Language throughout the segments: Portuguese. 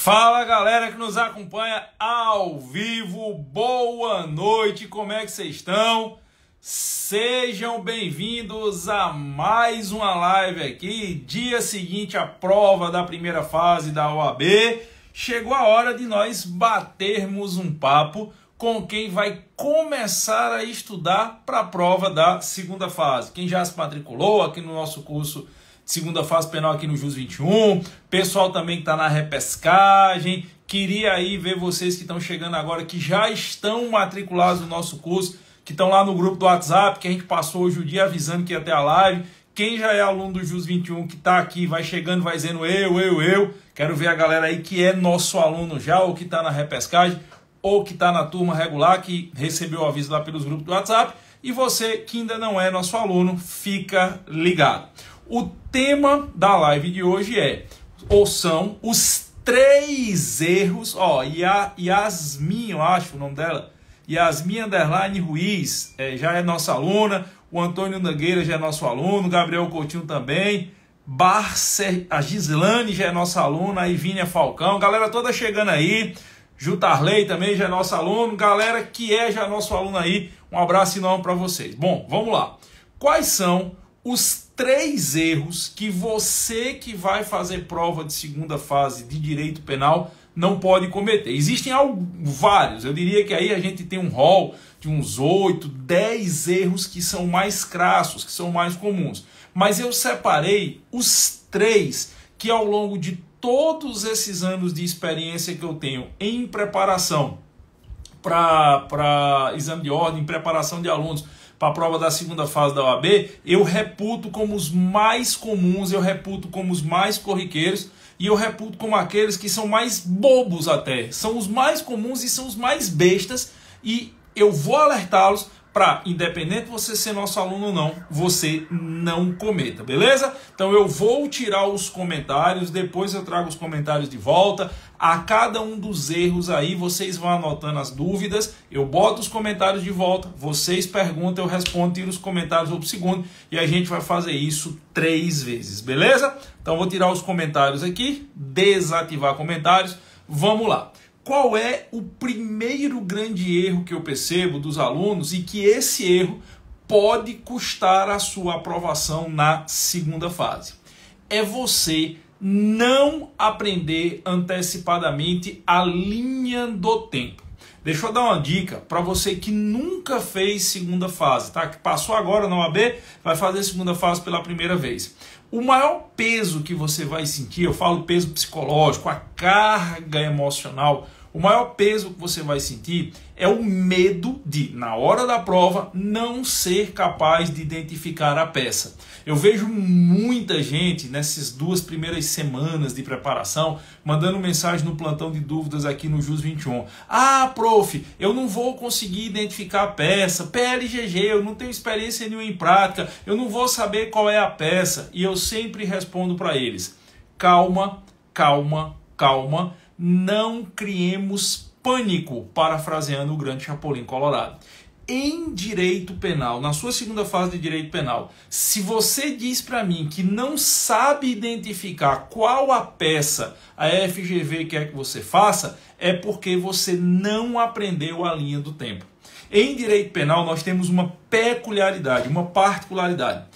Fala galera que nos acompanha ao vivo, boa noite, como é que vocês estão? Sejam bem-vindos a mais uma live aqui, dia seguinte à prova da primeira fase da OAB. Chegou a hora de nós batermos um papo com quem vai começar a estudar para a prova da segunda fase. Quem já se matriculou aqui no nosso curso segunda fase penal aqui no JUS 21. Pessoal também que está na repescagem. Queria aí ver vocês que estão chegando agora, que já estão matriculados no nosso curso, que estão lá no grupo do WhatsApp, que a gente passou hoje o dia avisando que ia ter a live. Quem já é aluno do JUS 21, que está aqui, vai chegando, vai dizendo eu, eu, eu. Quero ver a galera aí que é nosso aluno já, ou que está na repescagem, ou que está na turma regular, que recebeu o aviso lá pelos grupos do WhatsApp. E você que ainda não é nosso aluno, fica ligado. O tema da live de hoje é, ou são os três erros, ó, Yasmin, eu acho o nome dela, Yasmin Underline Ruiz, é, já é nossa aluna, o Antônio Nogueira já é nosso aluno, Gabriel Coutinho também, Barcer, a Gislane já é nossa aluna, a Ivínia Falcão, galera toda chegando aí, Jutarley também já é nosso aluno, galera que é já nosso aluno aí, um abraço enorme para vocês. Bom, vamos lá. Quais são os três erros que você que vai fazer prova de segunda fase de direito penal não pode cometer. Existem vários, eu diria que aí a gente tem um rol de uns 8, 10 erros que são mais crassos, que são mais comuns. Mas eu separei os três que ao longo de todos esses anos de experiência que eu tenho em preparação para exame de ordem, preparação de alunos, para a prova da segunda fase da OAB, eu reputo como os mais comuns, eu reputo como os mais corriqueiros e eu reputo como aqueles que são mais bobos até. São os mais comuns e são os mais bestas e eu vou alertá-los para, independente de você ser nosso aluno ou não, você não cometa, beleza? Então eu vou tirar os comentários, depois eu trago os comentários de volta. A cada um dos erros aí, vocês vão anotando as dúvidas, eu boto os comentários de volta, vocês perguntam, eu respondo, tiro os comentários outro segundo e a gente vai fazer isso três vezes, beleza? Então vou tirar os comentários aqui, desativar comentários, vamos lá qual é o primeiro grande erro que eu percebo dos alunos e que esse erro pode custar a sua aprovação na segunda fase? É você não aprender antecipadamente a linha do tempo. Deixa eu dar uma dica para você que nunca fez segunda fase, tá? Que passou agora na OAB, vai fazer segunda fase pela primeira vez. O maior peso que você vai sentir, eu falo peso psicológico, a carga emocional o maior peso que você vai sentir é o medo de, na hora da prova, não ser capaz de identificar a peça. Eu vejo muita gente nessas duas primeiras semanas de preparação mandando mensagem no plantão de dúvidas aqui no JUS 21. Ah, prof, eu não vou conseguir identificar a peça. PLGG, eu não tenho experiência nenhuma em prática, eu não vou saber qual é a peça. E eu sempre respondo para eles: calma, calma, calma não criemos pânico, parafraseando o grande Chapolin Colorado. Em direito penal, na sua segunda fase de direito penal, se você diz para mim que não sabe identificar qual a peça a FGV quer que você faça, é porque você não aprendeu a linha do tempo. Em direito penal, nós temos uma peculiaridade, uma particularidade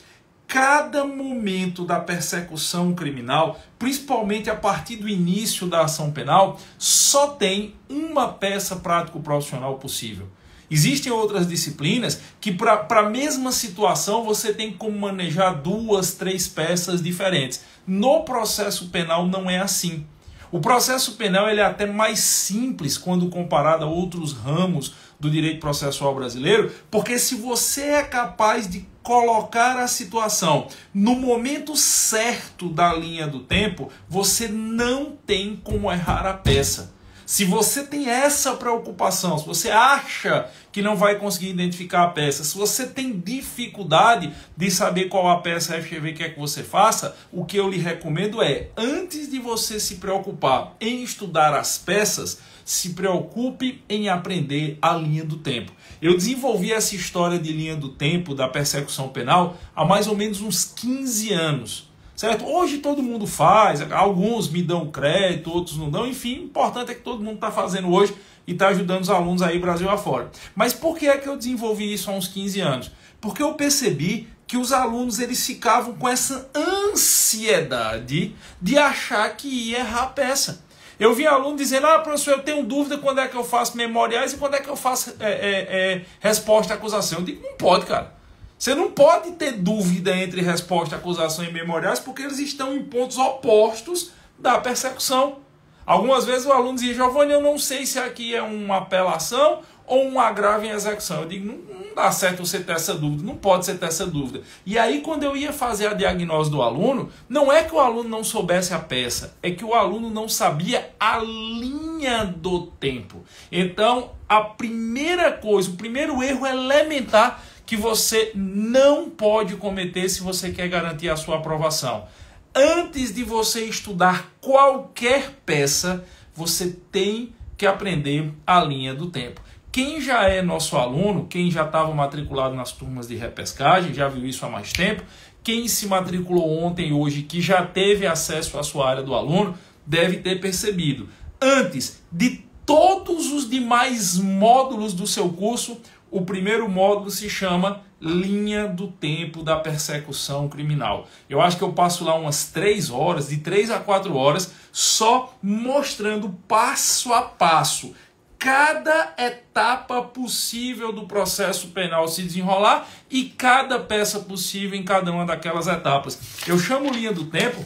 cada momento da persecução criminal, principalmente a partir do início da ação penal, só tem uma peça prático-profissional possível. Existem outras disciplinas que, para a mesma situação, você tem como manejar duas, três peças diferentes. No processo penal não é assim. O processo penal ele é até mais simples quando comparado a outros ramos do direito processual brasileiro, porque se você é capaz de colocar a situação no momento certo da linha do tempo, você não tem como errar a peça. Se você tem essa preocupação, se você acha que não vai conseguir identificar a peça, se você tem dificuldade de saber qual a peça FGV quer que você faça, o que eu lhe recomendo é, antes de você se preocupar em estudar as peças, se preocupe em aprender a linha do tempo. Eu desenvolvi essa história de linha do tempo da persecução penal há mais ou menos uns 15 anos. certo? Hoje todo mundo faz, alguns me dão crédito, outros não dão, enfim, o importante é que todo mundo está fazendo hoje e está ajudando os alunos aí Brasil afora. Mas por que é que eu desenvolvi isso há uns 15 anos? Porque eu percebi que os alunos eles ficavam com essa ansiedade de achar que ia errar a peça. Eu vi aluno dizendo: Ah, professor, eu tenho dúvida quando é que eu faço memoriais e quando é que eu faço é, é, é, resposta à acusação. Eu digo: Não pode, cara. Você não pode ter dúvida entre resposta, acusação e memoriais, porque eles estão em pontos opostos da persecução. Algumas vezes o aluno dizia, Giovanni, eu não sei se aqui é uma apelação ou um agravo em execução. Eu digo, não, não, dá certo você ter essa dúvida, não pode você ter essa dúvida. E aí, quando eu ia fazer a diagnose do aluno, não é que o aluno não soubesse a peça, é que o aluno não sabia a linha do tempo. Então, a primeira coisa, o primeiro erro elementar que você não pode cometer se você quer garantir a sua aprovação. Antes de você estudar qualquer peça, você tem que aprender a linha do tempo. Quem já é nosso aluno, quem já estava matriculado nas turmas de repescagem, já viu isso há mais tempo, quem se matriculou ontem e hoje, que já teve acesso à sua área do aluno, deve ter percebido. Antes de todos os demais módulos do seu curso, o primeiro módulo se chama Linha do Tempo da Persecução Criminal. Eu acho que eu passo lá umas três horas, de três a quatro horas, só mostrando passo a passo cada etapa possível do processo penal se desenrolar e cada peça possível em cada uma daquelas etapas. Eu chamo linha do tempo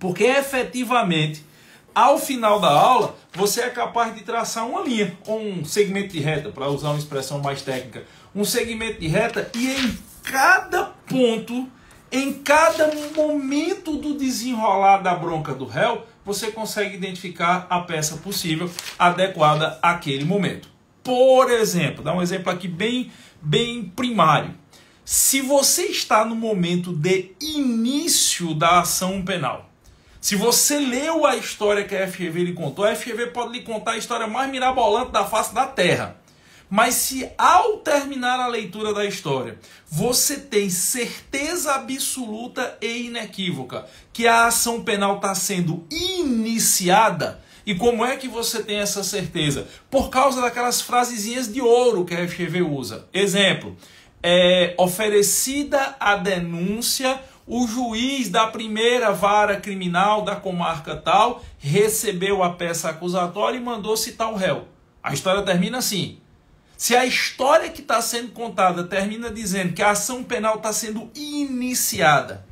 porque efetivamente, ao final da aula, você é capaz de traçar uma linha, ou um segmento de reta, para usar uma expressão mais técnica, um segmento de reta e em cada ponto, em cada momento do desenrolar da bronca do réu, você consegue identificar a peça possível adequada àquele momento. Por exemplo, dá um exemplo aqui bem, bem primário. Se você está no momento de início da ação penal, se você leu a história que a FGV lhe contou, a FGV pode lhe contar a história mais mirabolante da face da Terra. Mas se ao terminar a leitura da história, você tem certeza absoluta e inequívoca que a ação penal está sendo iniciada, e como é que você tem essa certeza? Por causa daquelas frasezinhas de ouro que a FGV usa. Exemplo, é, oferecida a denúncia, o juiz da primeira vara criminal da comarca tal recebeu a peça acusatória e mandou citar o réu. A história termina assim. Se a história que está sendo contada termina dizendo que a ação penal está sendo iniciada,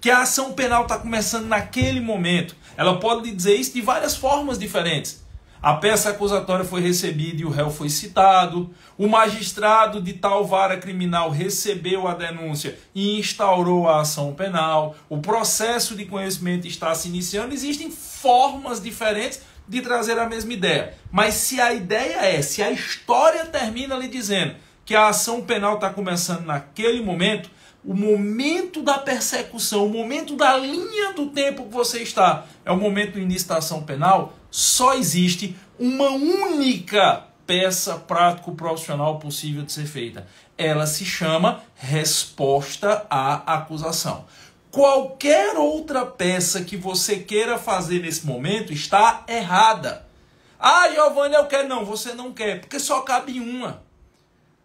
que a ação penal está começando naquele momento, ela pode dizer isso de várias formas diferentes. A peça acusatória foi recebida e o réu foi citado. O magistrado de tal vara criminal recebeu a denúncia e instaurou a ação penal. O processo de conhecimento está se iniciando. Existem formas diferentes de trazer a mesma ideia. Mas se a ideia é, se a história termina lhe dizendo que a ação penal está começando naquele momento, o momento da persecução, o momento da linha do tempo que você está, é o momento do início da ação penal, só existe uma única peça prático-profissional possível de ser feita. Ela se chama resposta à acusação. Qualquer outra peça que você queira fazer nesse momento está errada. Ah, Giovanni, eu quero. Não, você não quer, porque só cabe uma.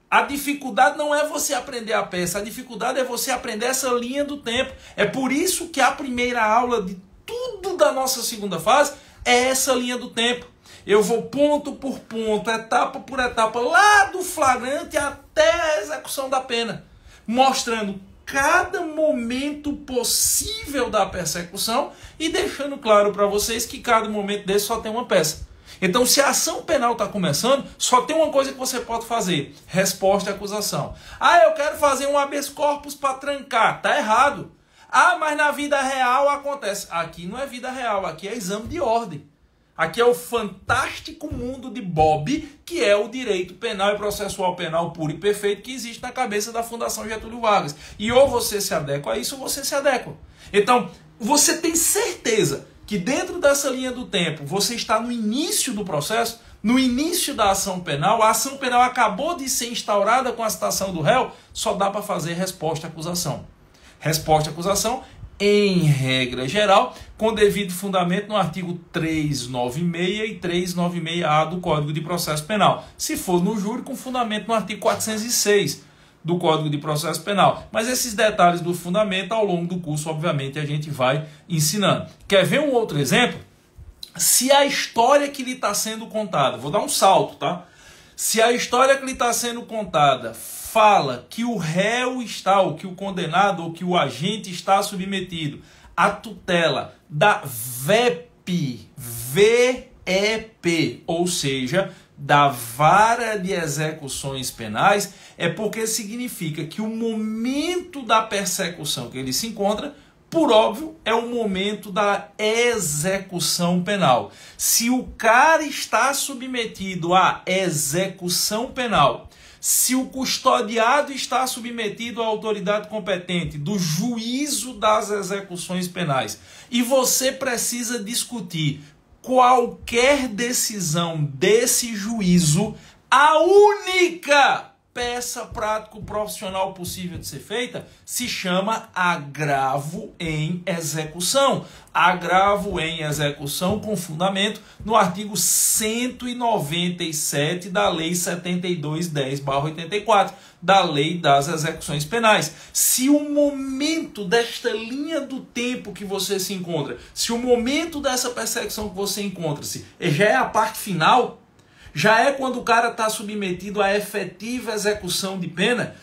A dificuldade não é você aprender a peça, a dificuldade é você aprender essa linha do tempo. É por isso que a primeira aula de tudo da nossa segunda fase é essa linha do tempo. Eu vou ponto por ponto, etapa por etapa, lá do flagrante até a execução da pena, mostrando cada momento possível da persecução e deixando claro para vocês que cada momento desse só tem uma peça. Então, se a ação penal está começando, só tem uma coisa que você pode fazer: resposta à acusação. Ah, eu quero fazer um habeas corpus para trancar. Tá errado. Ah, mas na vida real acontece. Aqui não é vida real, aqui é exame de ordem. Aqui é o fantástico mundo de Bob, que é o direito penal e processual penal puro e perfeito que existe na cabeça da Fundação Getúlio Vargas. E ou você se adequa a isso ou você se adequa. Então, você tem certeza que dentro dessa linha do tempo você está no início do processo, no início da ação penal, a ação penal acabou de ser instaurada com a citação do réu, só dá para fazer resposta à acusação. Resposta à acusação em regra geral, com devido fundamento no artigo 396 e 396A do Código de Processo Penal. Se for no júri, com fundamento no artigo 406 do Código de Processo Penal. Mas esses detalhes do fundamento, ao longo do curso, obviamente, a gente vai ensinando. Quer ver um outro exemplo? Se a história que lhe está sendo contada, vou dar um salto, tá? Se a história que lhe está sendo contada fala que o réu está, ou que o condenado, ou que o agente está submetido à tutela da VEP, VEP, ou seja, da vara de execuções penais, é porque significa que o momento da persecução que ele se encontra por óbvio, é o momento da execução penal. Se o cara está submetido à execução penal, se o custodiado está submetido à autoridade competente do juízo das execuções penais e você precisa discutir qualquer decisão desse juízo, a única peça prático profissional possível de ser feita se chama agravo em execução. Agravo em execução com fundamento no artigo 197 da Lei 7210/84 da Lei das Execuções Penais. Se o momento desta linha do tempo que você se encontra, se o momento dessa perseguição que você encontra-se já é a parte final, já é quando o cara está submetido à efetiva execução de pena,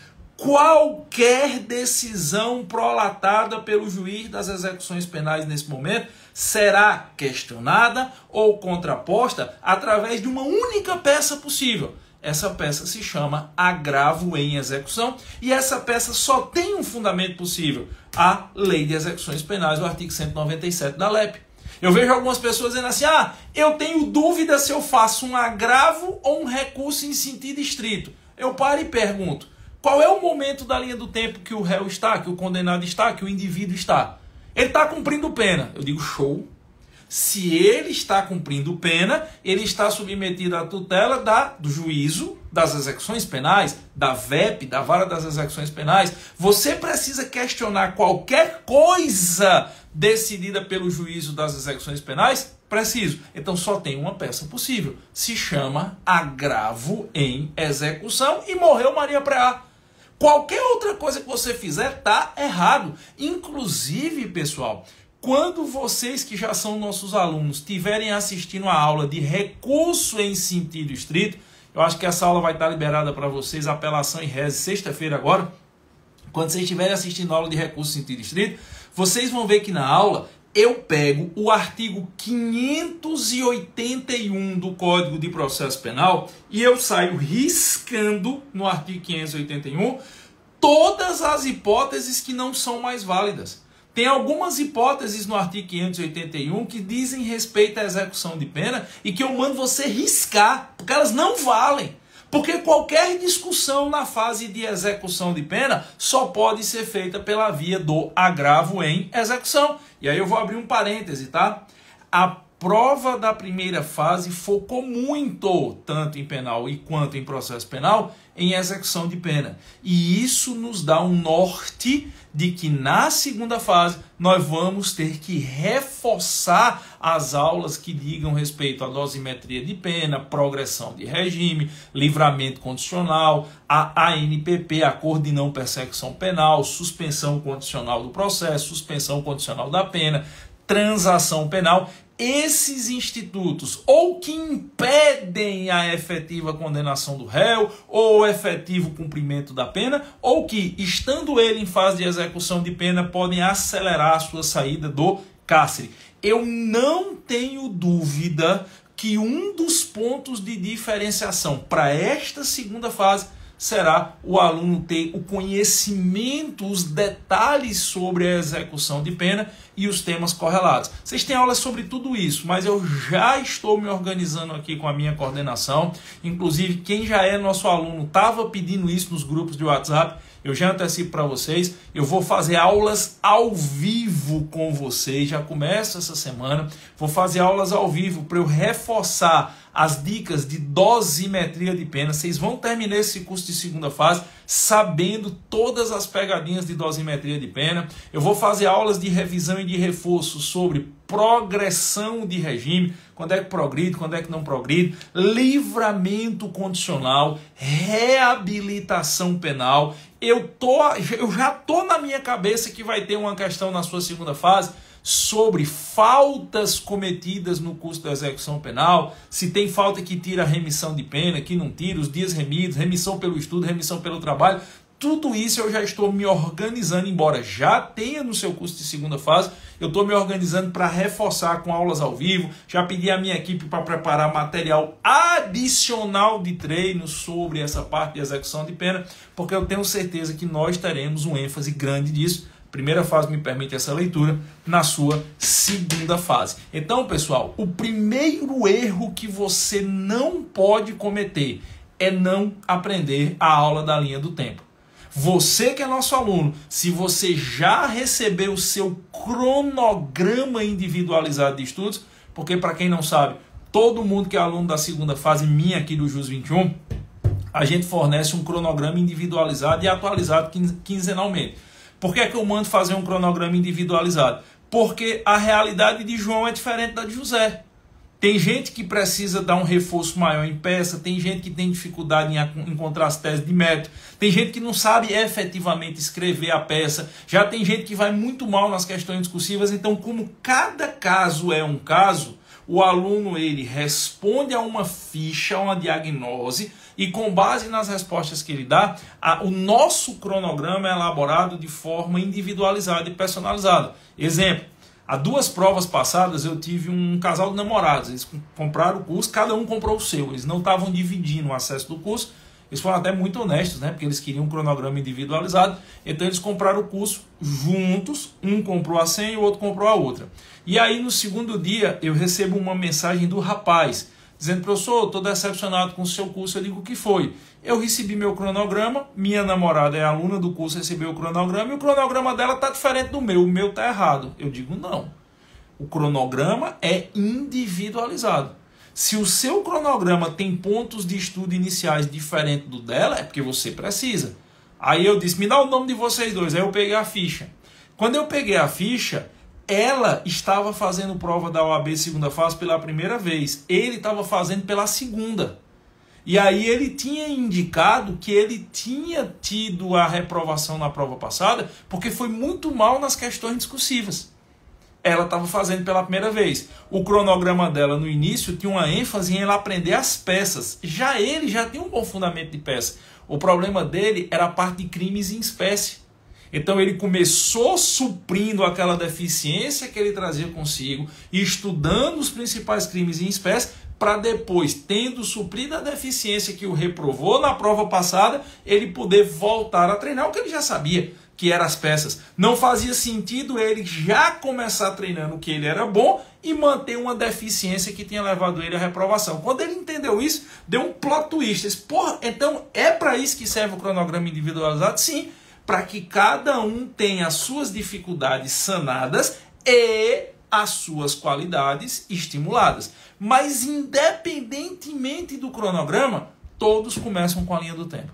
qualquer decisão prolatada pelo juiz das execuções penais nesse momento será questionada ou contraposta através de uma única peça possível. Essa peça se chama agravo em execução e essa peça só tem um fundamento possível, a Lei de Execuções Penais, o artigo 197 da LEP. Eu vejo algumas pessoas dizendo assim: ah, eu tenho dúvida se eu faço um agravo ou um recurso em sentido estrito. Eu paro e pergunto: qual é o momento da linha do tempo que o réu está, que o condenado está, que o indivíduo está? Ele está cumprindo pena. Eu digo show. Se ele está cumprindo pena, ele está submetido à tutela da, do juízo das execuções penais, da VEP, da Vara das Execuções Penais. Você precisa questionar qualquer coisa decidida pelo juízo das execuções penais? Preciso. Então só tem uma peça possível. Se chama agravo em execução e morreu Maria Preá. Qualquer outra coisa que você fizer tá errado. Inclusive, pessoal, quando vocês que já são nossos alunos tiverem assistindo a aula de recurso em sentido estrito, eu acho que essa aula vai estar liberada para vocês, apelação e reze, sexta-feira agora. Quando vocês estiverem assistindo a aula de recurso em sentido estrito, vocês vão ver que na aula eu pego o artigo 581 do Código de Processo Penal e eu saio riscando no artigo 581 todas as hipóteses que não são mais válidas. Tem algumas hipóteses no artigo 581 que dizem respeito à execução de pena e que eu mando você riscar, porque elas não valem. Porque qualquer discussão na fase de execução de pena só pode ser feita pela via do agravo em execução. E aí eu vou abrir um parêntese, tá? A prova da primeira fase focou muito, tanto em penal e quanto em processo penal, em execução de pena. E isso nos dá um norte de que na segunda fase nós vamos ter que reforçar as aulas que digam respeito à dosimetria de pena, progressão de regime, livramento condicional, a ANPP, acordo de não persecução penal, suspensão condicional do processo, suspensão condicional da pena, transação penal esses institutos ou que impedem a efetiva condenação do réu ou o efetivo cumprimento da pena, ou que, estando ele em fase de execução de pena, podem acelerar a sua saída do cárcere. Eu não tenho dúvida que um dos pontos de diferenciação para esta segunda fase será o aluno ter o conhecimento, os detalhes sobre a execução de pena e os temas correlatos. Vocês têm aulas sobre tudo isso, mas eu já estou me organizando aqui com a minha coordenação. Inclusive, quem já é nosso aluno estava pedindo isso nos grupos de WhatsApp. Eu já antecipo para vocês, eu vou fazer aulas ao vivo com vocês, já começa essa semana. Vou fazer aulas ao vivo para eu reforçar as dicas de dosimetria de pena. Vocês vão terminar esse curso de segunda fase sabendo todas as pegadinhas de dosimetria de pena. Eu vou fazer aulas de revisão e de reforço sobre progressão de regime, quando é que progride, quando é que não progride, livramento condicional, reabilitação penal. Eu tô, eu já tô na minha cabeça que vai ter uma questão na sua segunda fase sobre faltas cometidas no curso da execução penal, se tem falta que tira a remissão de pena, que não tira, os dias remidos, remissão pelo estudo, remissão pelo trabalho. Tudo isso eu já estou me organizando, embora já tenha no seu curso de segunda fase, eu estou me organizando para reforçar com aulas ao vivo. Já pedi à minha equipe para preparar material adicional de treino sobre essa parte de execução de pena, porque eu tenho certeza que nós teremos um ênfase grande disso Primeira fase me permite essa leitura, na sua segunda fase. Então, pessoal, o primeiro erro que você não pode cometer é não aprender a aula da linha do tempo. Você que é nosso aluno, se você já recebeu o seu cronograma individualizado de estudos, porque para quem não sabe, todo mundo que é aluno da segunda fase minha aqui do JUS 21, a gente fornece um cronograma individualizado e atualizado quinzenalmente. Por que, é que eu mando fazer um cronograma individualizado? Porque a realidade de João é diferente da de José. Tem gente que precisa dar um reforço maior em peça, tem gente que tem dificuldade em encontrar as teses de método, tem gente que não sabe efetivamente escrever a peça, já tem gente que vai muito mal nas questões discursivas. Então, como cada caso é um caso, o aluno ele responde a uma ficha, a uma diagnose, e com base nas respostas que ele dá, a, o nosso cronograma é elaborado de forma individualizada e personalizada. Exemplo, há duas provas passadas eu tive um casal de namorados, eles compraram o curso, cada um comprou o seu, eles não estavam dividindo o acesso do curso, eles foram até muito honestos, né? Porque eles queriam um cronograma individualizado. Então eles compraram o curso juntos. Um comprou a senha e o outro comprou a outra. E aí no segundo dia eu recebo uma mensagem do rapaz dizendo, professor, estou decepcionado com o seu curso. Eu digo, o que foi? Eu recebi meu cronograma, minha namorada é aluna do curso, recebeu o cronograma e o cronograma dela está diferente do meu, o meu está errado. Eu digo, não. O cronograma é individualizado. Se o seu cronograma tem pontos de estudo iniciais diferentes do dela, é porque você precisa. Aí eu disse, me dá o nome de vocês dois. Aí eu peguei a ficha. Quando eu peguei a ficha, ela estava fazendo prova da OAB segunda fase pela primeira vez. Ele estava fazendo pela segunda. E aí ele tinha indicado que ele tinha tido a reprovação na prova passada porque foi muito mal nas questões discursivas. Ela estava fazendo pela primeira vez. O cronograma dela no início tinha uma ênfase em ela aprender as peças. Já ele já tinha um bom fundamento de peça. O problema dele era a parte de crimes em espécie. Então ele começou suprindo aquela deficiência que ele trazia consigo, estudando os principais crimes em espécie, para depois, tendo suprido a deficiência que o reprovou na prova passada, ele poder voltar a treinar o que ele já sabia, que eram as peças. Não fazia sentido ele já começar treinando o que ele era bom e manter uma deficiência que tinha levado ele à reprovação. Quando ele entendeu isso, deu um plot twist. Disse, Porra, então é para isso que serve o cronograma individualizado? Sim, para que cada um tenha as suas dificuldades sanadas e as suas qualidades estimuladas. Mas independentemente do cronograma, todos começam com a linha do tempo.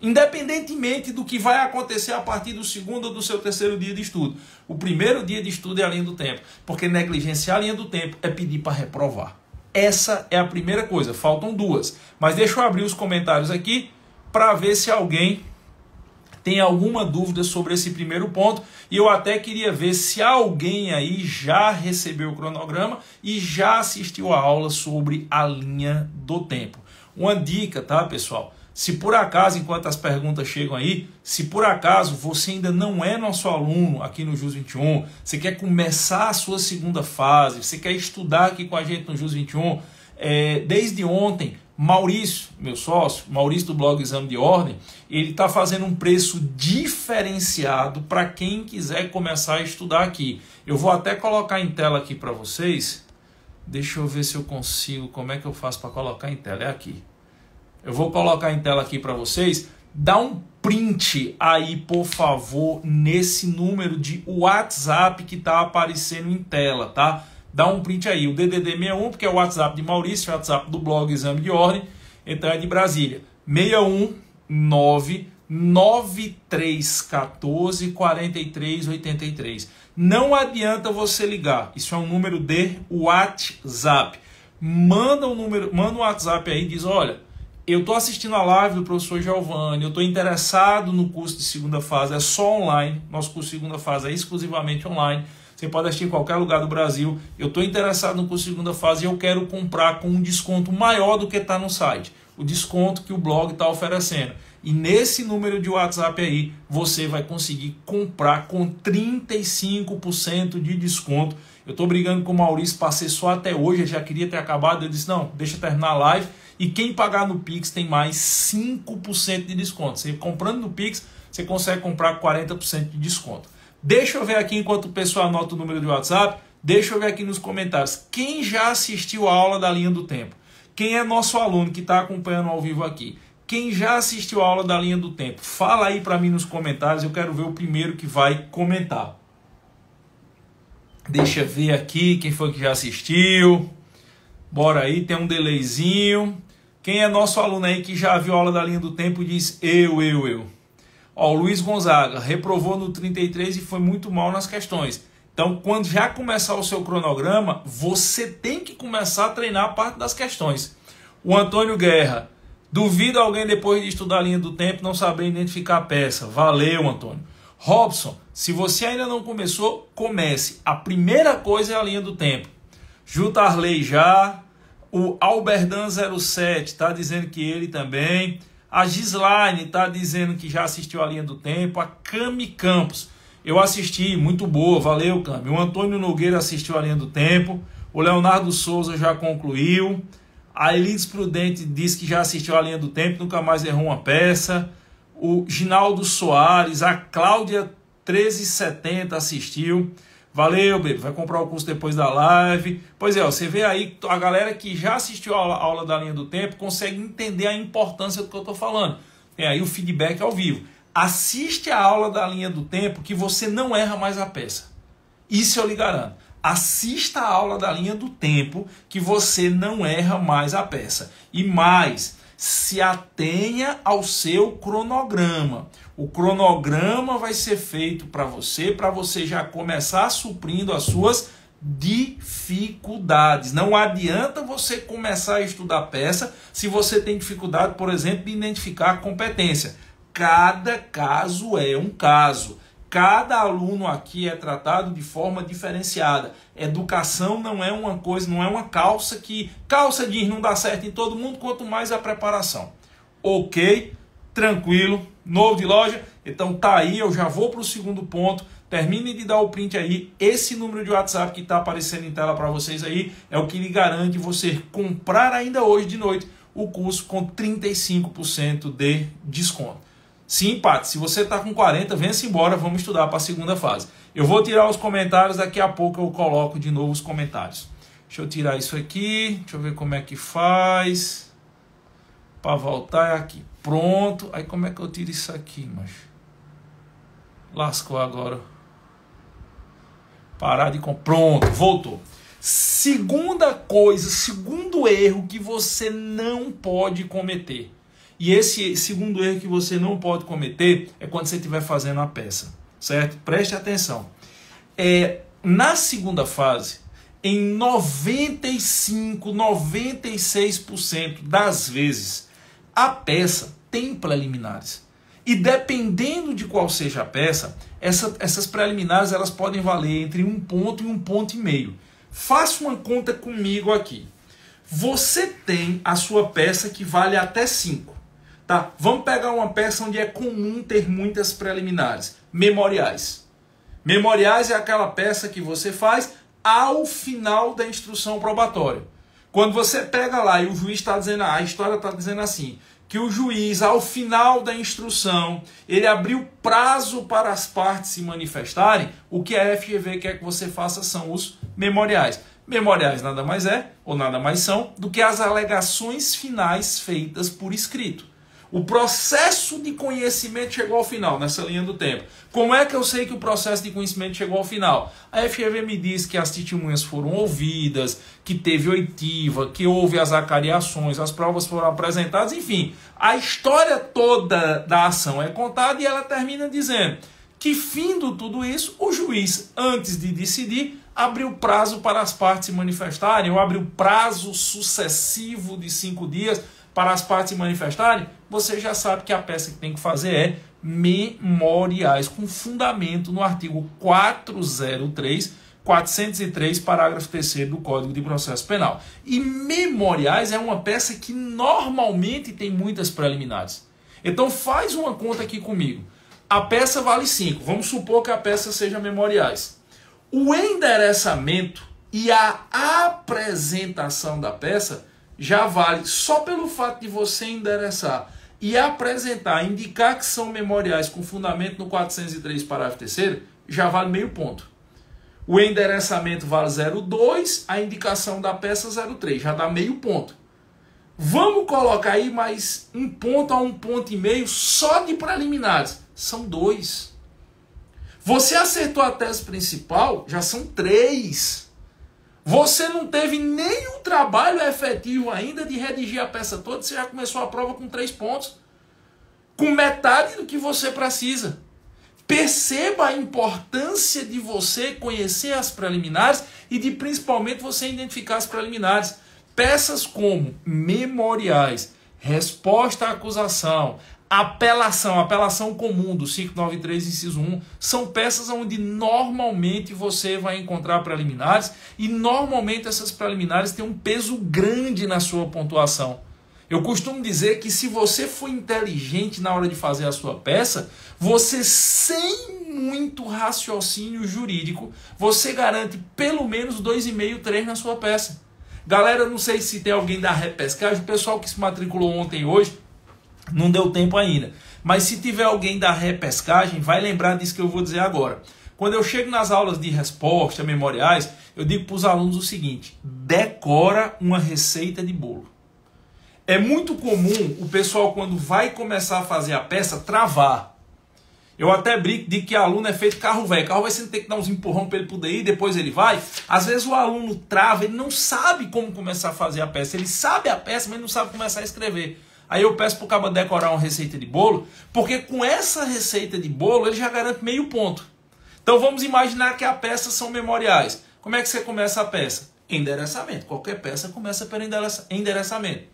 Independentemente do que vai acontecer a partir do segundo ou do seu terceiro dia de estudo. O primeiro dia de estudo é a linha do tempo. Porque negligenciar a linha do tempo é pedir para reprovar. Essa é a primeira coisa. Faltam duas. Mas deixa eu abrir os comentários aqui para ver se alguém tem alguma dúvida sobre esse primeiro ponto. E eu até queria ver se alguém aí já recebeu o cronograma e já assistiu a aula sobre a linha do tempo. Uma dica, tá, pessoal? Se por acaso, enquanto as perguntas chegam aí, se por acaso você ainda não é nosso aluno aqui no JUS 21, você quer começar a sua segunda fase, você quer estudar aqui com a gente no JUS 21, é, desde ontem Maurício, meu sócio, Maurício do blog Exame de Ordem, ele está fazendo um preço diferenciado para quem quiser começar a estudar aqui. Eu vou até colocar em tela aqui para vocês. Deixa eu ver se eu consigo. Como é que eu faço para colocar em tela? É aqui. Eu vou colocar em tela aqui para vocês. Dá um print aí, por favor, nesse número de WhatsApp que está aparecendo em tela, tá? Dá um print aí. O DDD 61, porque é o WhatsApp de Maurício, é o WhatsApp do blog Exame de Ordem, então é de Brasília. 619 9314 4383. Não adianta você ligar. Isso é um número de WhatsApp. Manda um número, manda um WhatsApp aí e diz: "Olha, eu estou assistindo a live do professor Giovanni, eu estou interessado no curso de segunda fase, é só online. Nosso curso de segunda fase é exclusivamente online. Você pode assistir em qualquer lugar do Brasil. Eu estou interessado no curso segunda fase e eu quero comprar com um desconto maior do que está no site. O desconto que o blog está oferecendo. E nesse número de WhatsApp aí, você vai conseguir comprar com 35% de desconto. Eu estou brigando com o Maurício, passei só até hoje, eu já queria ter acabado. Eu disse: não, deixa eu terminar a live. E quem pagar no Pix tem mais 5% de desconto. Você comprando no Pix, você consegue comprar 40% de desconto. Deixa eu ver aqui enquanto o pessoal anota o número de WhatsApp. Deixa eu ver aqui nos comentários. Quem já assistiu a aula da linha do tempo? Quem é nosso aluno que está acompanhando ao vivo aqui? Quem já assistiu a aula da linha do tempo, fala aí para mim nos comentários. Eu quero ver o primeiro que vai comentar. Deixa eu ver aqui quem foi que já assistiu. Bora aí, tem um delayzinho. Quem é nosso aluno aí que já viu a aula da linha do tempo diz eu, eu, eu. Ó, o Luiz Gonzaga reprovou no 33 e foi muito mal nas questões. Então, quando já começar o seu cronograma, você tem que começar a treinar a parte das questões. O Antônio Guerra Duvido alguém depois de estudar a linha do tempo não saber identificar a peça. Valeu, Antônio. Robson, se você ainda não começou, comece. A primeira coisa é a linha do tempo. Jutarley já. O Alberdan 07 está dizendo que ele também. A Gislaine está dizendo que já assistiu a linha do tempo. A Cami Campos. Eu assisti, muito boa, valeu, Cami. O Antônio Nogueira assistiu a linha do tempo. O Leonardo Souza já concluiu. A Elides Prudente diz que já assistiu a linha do tempo, nunca mais errou uma peça. O Ginaldo Soares, a Cláudia 1370 assistiu. Valeu, bebê. Vai comprar o curso depois da live. Pois é, ó, você vê aí a galera que já assistiu a aula, a aula da linha do tempo consegue entender a importância do que eu estou falando. Tem aí o feedback ao vivo. Assiste a aula da linha do tempo que você não erra mais a peça. Isso eu lhe garanto assista a aula da linha do tempo que você não erra mais a peça. E mais, se atenha ao seu cronograma. O cronograma vai ser feito para você, para você já começar suprindo as suas dificuldades. Não adianta você começar a estudar peça se você tem dificuldade, por exemplo, de identificar a competência. Cada caso é um caso. Cada aluno aqui é tratado de forma diferenciada. Educação não é uma coisa, não é uma calça que calça jeans não dá certo em todo mundo, quanto mais a preparação. Ok, tranquilo, novo de loja. Então tá aí, eu já vou para o segundo ponto. Termine de dar o print aí. Esse número de WhatsApp que está aparecendo em tela para vocês aí é o que lhe garante você comprar ainda hoje de noite o curso com 35% de desconto. Sim, Paty, se você está com 40, venha-se embora, vamos estudar para a segunda fase. Eu vou tirar os comentários, daqui a pouco eu coloco de novo os comentários. Deixa eu tirar isso aqui, deixa eu ver como é que faz. Para voltar é aqui. Pronto. Aí como é que eu tiro isso aqui, mas Lascou agora. Parar de com. Pronto, voltou. Segunda coisa, segundo erro que você não pode cometer. E esse segundo erro que você não pode cometer é quando você estiver fazendo a peça, certo? Preste atenção. É, na segunda fase, em 95, 96% das vezes, a peça tem preliminares. E dependendo de qual seja a peça, essa, essas preliminares elas podem valer entre um ponto e um ponto e meio. Faça uma conta comigo aqui. Você tem a sua peça que vale até 5. Tá? Vamos pegar uma peça onde é comum ter muitas preliminares. Memoriais. Memoriais é aquela peça que você faz ao final da instrução probatória. Quando você pega lá e o juiz está dizendo, a história está dizendo assim, que o juiz, ao final da instrução, ele abriu prazo para as partes se manifestarem, o que a FGV quer que você faça são os memoriais. Memoriais nada mais é, ou nada mais são, do que as alegações finais feitas por escrito. O processo de conhecimento chegou ao final nessa linha do tempo. Como é que eu sei que o processo de conhecimento chegou ao final? A FGV me diz que as testemunhas foram ouvidas, que teve oitiva, que houve as acariações, as provas foram apresentadas, enfim. A história toda da ação é contada e ela termina dizendo que, findo tudo isso, o juiz, antes de decidir, abriu prazo para as partes se manifestarem, ou abriu prazo sucessivo de cinco dias para as partes se manifestarem, você já sabe que a peça que tem que fazer é memoriais, com fundamento no artigo 403, 403, parágrafo 3 do Código de Processo Penal. E memoriais é uma peça que normalmente tem muitas preliminares. Então faz uma conta aqui comigo. A peça vale 5. Vamos supor que a peça seja memoriais. O endereçamento e a apresentação da peça já vale só pelo fato de você endereçar e apresentar, indicar que são memoriais com fundamento no 403, parágrafo 3 já vale meio ponto. O endereçamento vale 0,2, a indicação da peça 0,3, já dá meio ponto. Vamos colocar aí mais um ponto a um ponto e meio só de preliminares. São dois. Você acertou a tese principal, já são três. Você não teve nenhum trabalho efetivo ainda de redigir a peça toda, você já começou a prova com três pontos. Com metade do que você precisa. Perceba a importância de você conhecer as preliminares e de principalmente você identificar as preliminares. Peças como memoriais, resposta à acusação, apelação, apelação comum do 593, inciso 1, são peças onde normalmente você vai encontrar preliminares e normalmente essas preliminares têm um peso grande na sua pontuação. Eu costumo dizer que se você for inteligente na hora de fazer a sua peça, você sem muito raciocínio jurídico, você garante pelo menos 2,5, 3 na sua peça. Galera, não sei se tem alguém da repescagem, o pessoal que se matriculou ontem e hoje, não deu tempo ainda. Mas se tiver alguém da repescagem, vai lembrar disso que eu vou dizer agora. Quando eu chego nas aulas de resposta, memoriais, eu digo para os alunos o seguinte: decora uma receita de bolo. É muito comum o pessoal, quando vai começar a fazer a peça, travar. Eu até brinco de que aluno é feito carro velho. Carro vai sempre ter que dar uns empurrão para ele poder ir, depois ele vai. Às vezes o aluno trava, ele não sabe como começar a fazer a peça. Ele sabe a peça, mas não sabe começar a escrever. Aí eu peço para o cabo decorar uma receita de bolo, porque com essa receita de bolo ele já garante meio ponto. Então vamos imaginar que a peça são memoriais. Como é que você começa a peça? Endereçamento. Qualquer peça começa pelo endereçamento.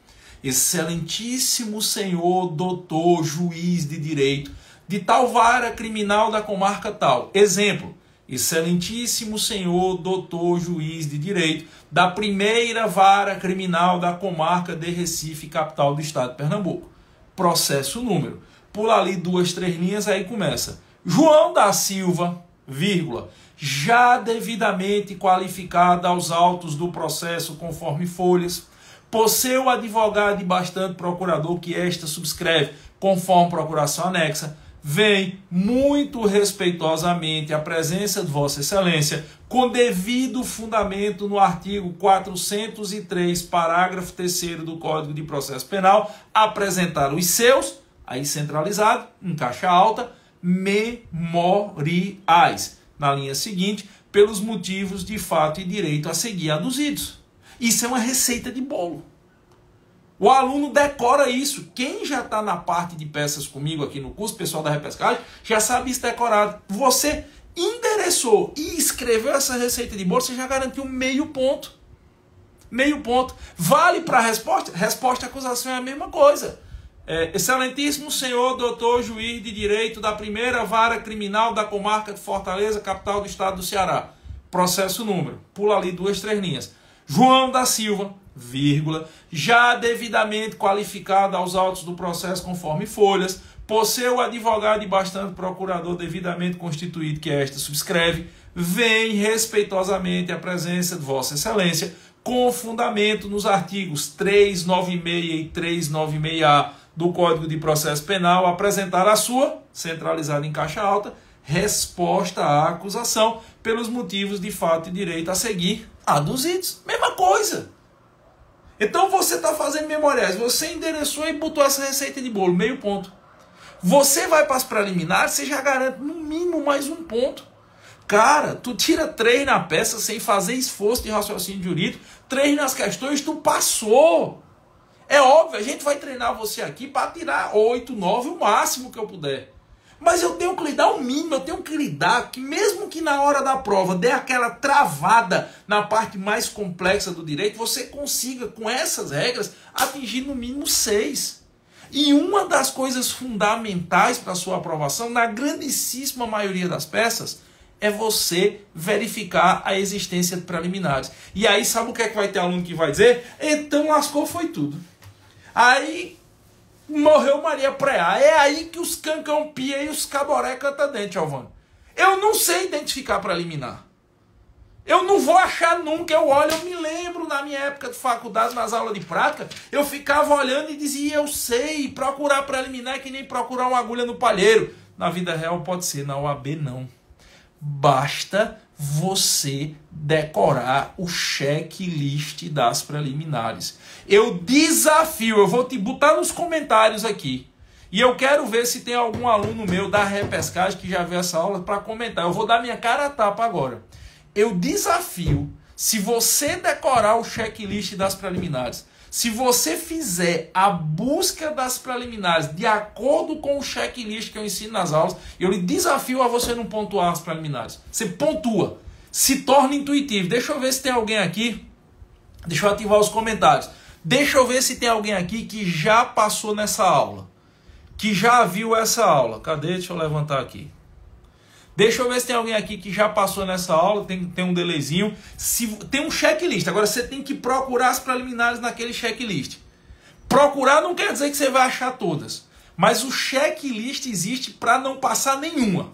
Excelentíssimo senhor, doutor, juiz de direito, de tal vara criminal da comarca tal. Exemplo, excelentíssimo senhor, doutor, juiz de direito da primeira vara criminal da comarca de Recife, capital do estado de Pernambuco. Processo número. Pula ali duas, três linhas, aí começa. João da Silva, vírgula, já devidamente qualificada aos autos do processo conforme folhas, por seu advogado e bastante procurador que esta subscreve conforme procuração anexa, vem muito respeitosamente à presença de Vossa Excelência, com devido fundamento no artigo 403, parágrafo 3 do Código de Processo Penal, apresentar os seus, aí centralizado, em caixa alta, memoriais. Na linha seguinte, pelos motivos de fato e direito a seguir aduzidos. Isso é uma receita de bolo. O aluno decora isso. Quem já está na parte de peças comigo aqui no curso, pessoal da repescagem, já sabe isso decorado. Você endereçou e escreveu essa receita de bolo, você já garantiu meio ponto. Meio ponto. Vale para a resposta? Resposta à acusação é a mesma coisa. É, excelentíssimo senhor doutor juiz de direito da primeira vara criminal da comarca de Fortaleza, capital do estado do Ceará. Processo número. Pula ali duas, três linhas. João da Silva, vírgula, já devidamente qualificado aos autos do processo conforme folhas, por seu advogado e bastante procurador devidamente constituído que esta subscreve, vem respeitosamente à presença de Vossa Excelência, com fundamento nos artigos 396 e 396A do Código de Processo Penal, apresentar a sua, centralizada em caixa alta, resposta à acusação pelos motivos de fato e direito a seguir aduzidos. Mesma coisa. Então você está fazendo memoriais, você endereçou e botou essa receita de bolo, meio ponto. Você vai para as preliminares, você já garante no mínimo mais um ponto. Cara, tu tira três na peça sem fazer esforço de raciocínio jurídico, três nas questões, tu passou. É óbvio, a gente vai treinar você aqui para tirar oito, nove, o máximo que eu puder. Mas eu tenho que lhe dar o mínimo, eu tenho que lhe dar que mesmo que na hora da prova dê aquela travada na parte mais complexa do direito, você consiga com essas regras atingir no mínimo seis. E uma das coisas fundamentais para sua aprovação, na grandíssima maioria das peças, é você verificar a existência de preliminares. E aí, sabe o que é que vai ter aluno que vai dizer? Então lascou foi tudo. Aí morreu Maria Preá. É aí que os cancão pia e os caboré canta dente, Alvano. Eu não sei identificar para eliminar. Eu não vou achar nunca, eu olho, eu me lembro na minha época de faculdade, nas aulas de prática, eu ficava olhando e dizia, eu sei, procurar para eliminar é que nem procurar uma agulha no palheiro. Na vida real pode ser, na OAB não. Basta você decorar o checklist das preliminares. Eu desafio, eu vou te botar nos comentários aqui. E eu quero ver se tem algum aluno meu da repescagem que já viu essa aula para comentar. Eu vou dar minha cara a tapa agora. Eu desafio, se você decorar o checklist das preliminares, se você fizer a busca das preliminares de acordo com o checklist que eu ensino nas aulas, eu lhe desafio a você não pontuar as preliminares. Você pontua. Se torna intuitivo. Deixa eu ver se tem alguém aqui. Deixa eu ativar os comentários. Deixa eu ver se tem alguém aqui que já passou nessa aula. Que já viu essa aula. Cadê? Deixa eu levantar aqui. Deixa eu ver se tem alguém aqui que já passou nessa aula, tem, tem um delayzinho. Se, tem um checklist. Agora você tem que procurar as preliminares naquele checklist. Procurar não quer dizer que você vai achar todas. Mas o checklist existe para não passar nenhuma.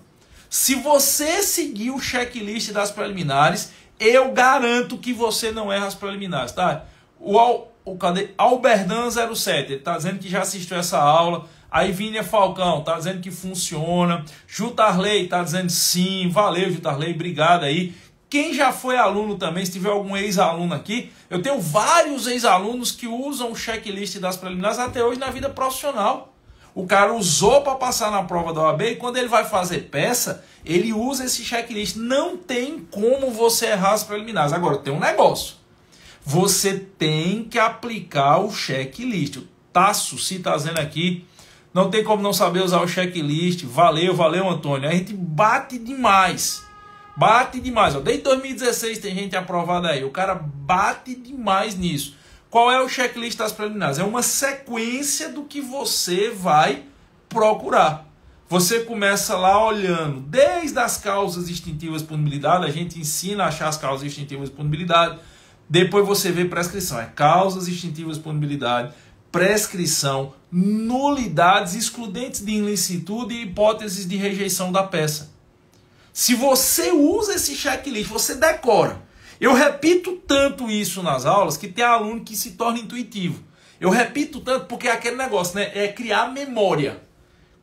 Se você seguir o checklist das preliminares, eu garanto que você não erra as preliminares, tá? O, o cadê? Alberdan 07, ele tá dizendo que já assistiu essa aula. Aí Vínia Falcão tá dizendo que funciona. Jutarley tá dizendo sim. Valeu, Jutarley, obrigado aí. Quem já foi aluno também, se tiver algum ex-aluno aqui, eu tenho vários ex-alunos que usam o checklist das preliminares até hoje na vida profissional. O cara usou para passar na prova da OAB e quando ele vai fazer peça, ele usa esse checklist. Não tem como você errar as preliminares. Agora, tem um negócio. Você tem que aplicar o checklist. O Tasso, se está dizendo aqui, não tem como não saber usar o checklist. Valeu, valeu, Antônio. A gente bate demais. Bate demais. Ó. Desde 2016 tem gente aprovada aí. O cara bate demais nisso. Qual é o checklist das preliminares? É uma sequência do que você vai procurar. Você começa lá olhando desde as causas extintivas de punibilidade, a gente ensina a achar as causas extintivas de punibilidade. Depois você vê prescrição, é causas extintivas de punibilidade prescrição, nulidades, excludentes de ilicitude e hipóteses de rejeição da peça. Se você usa esse checklist, você decora. Eu repito tanto isso nas aulas que tem aluno que se torna intuitivo. Eu repito tanto porque é aquele negócio, né? É criar memória.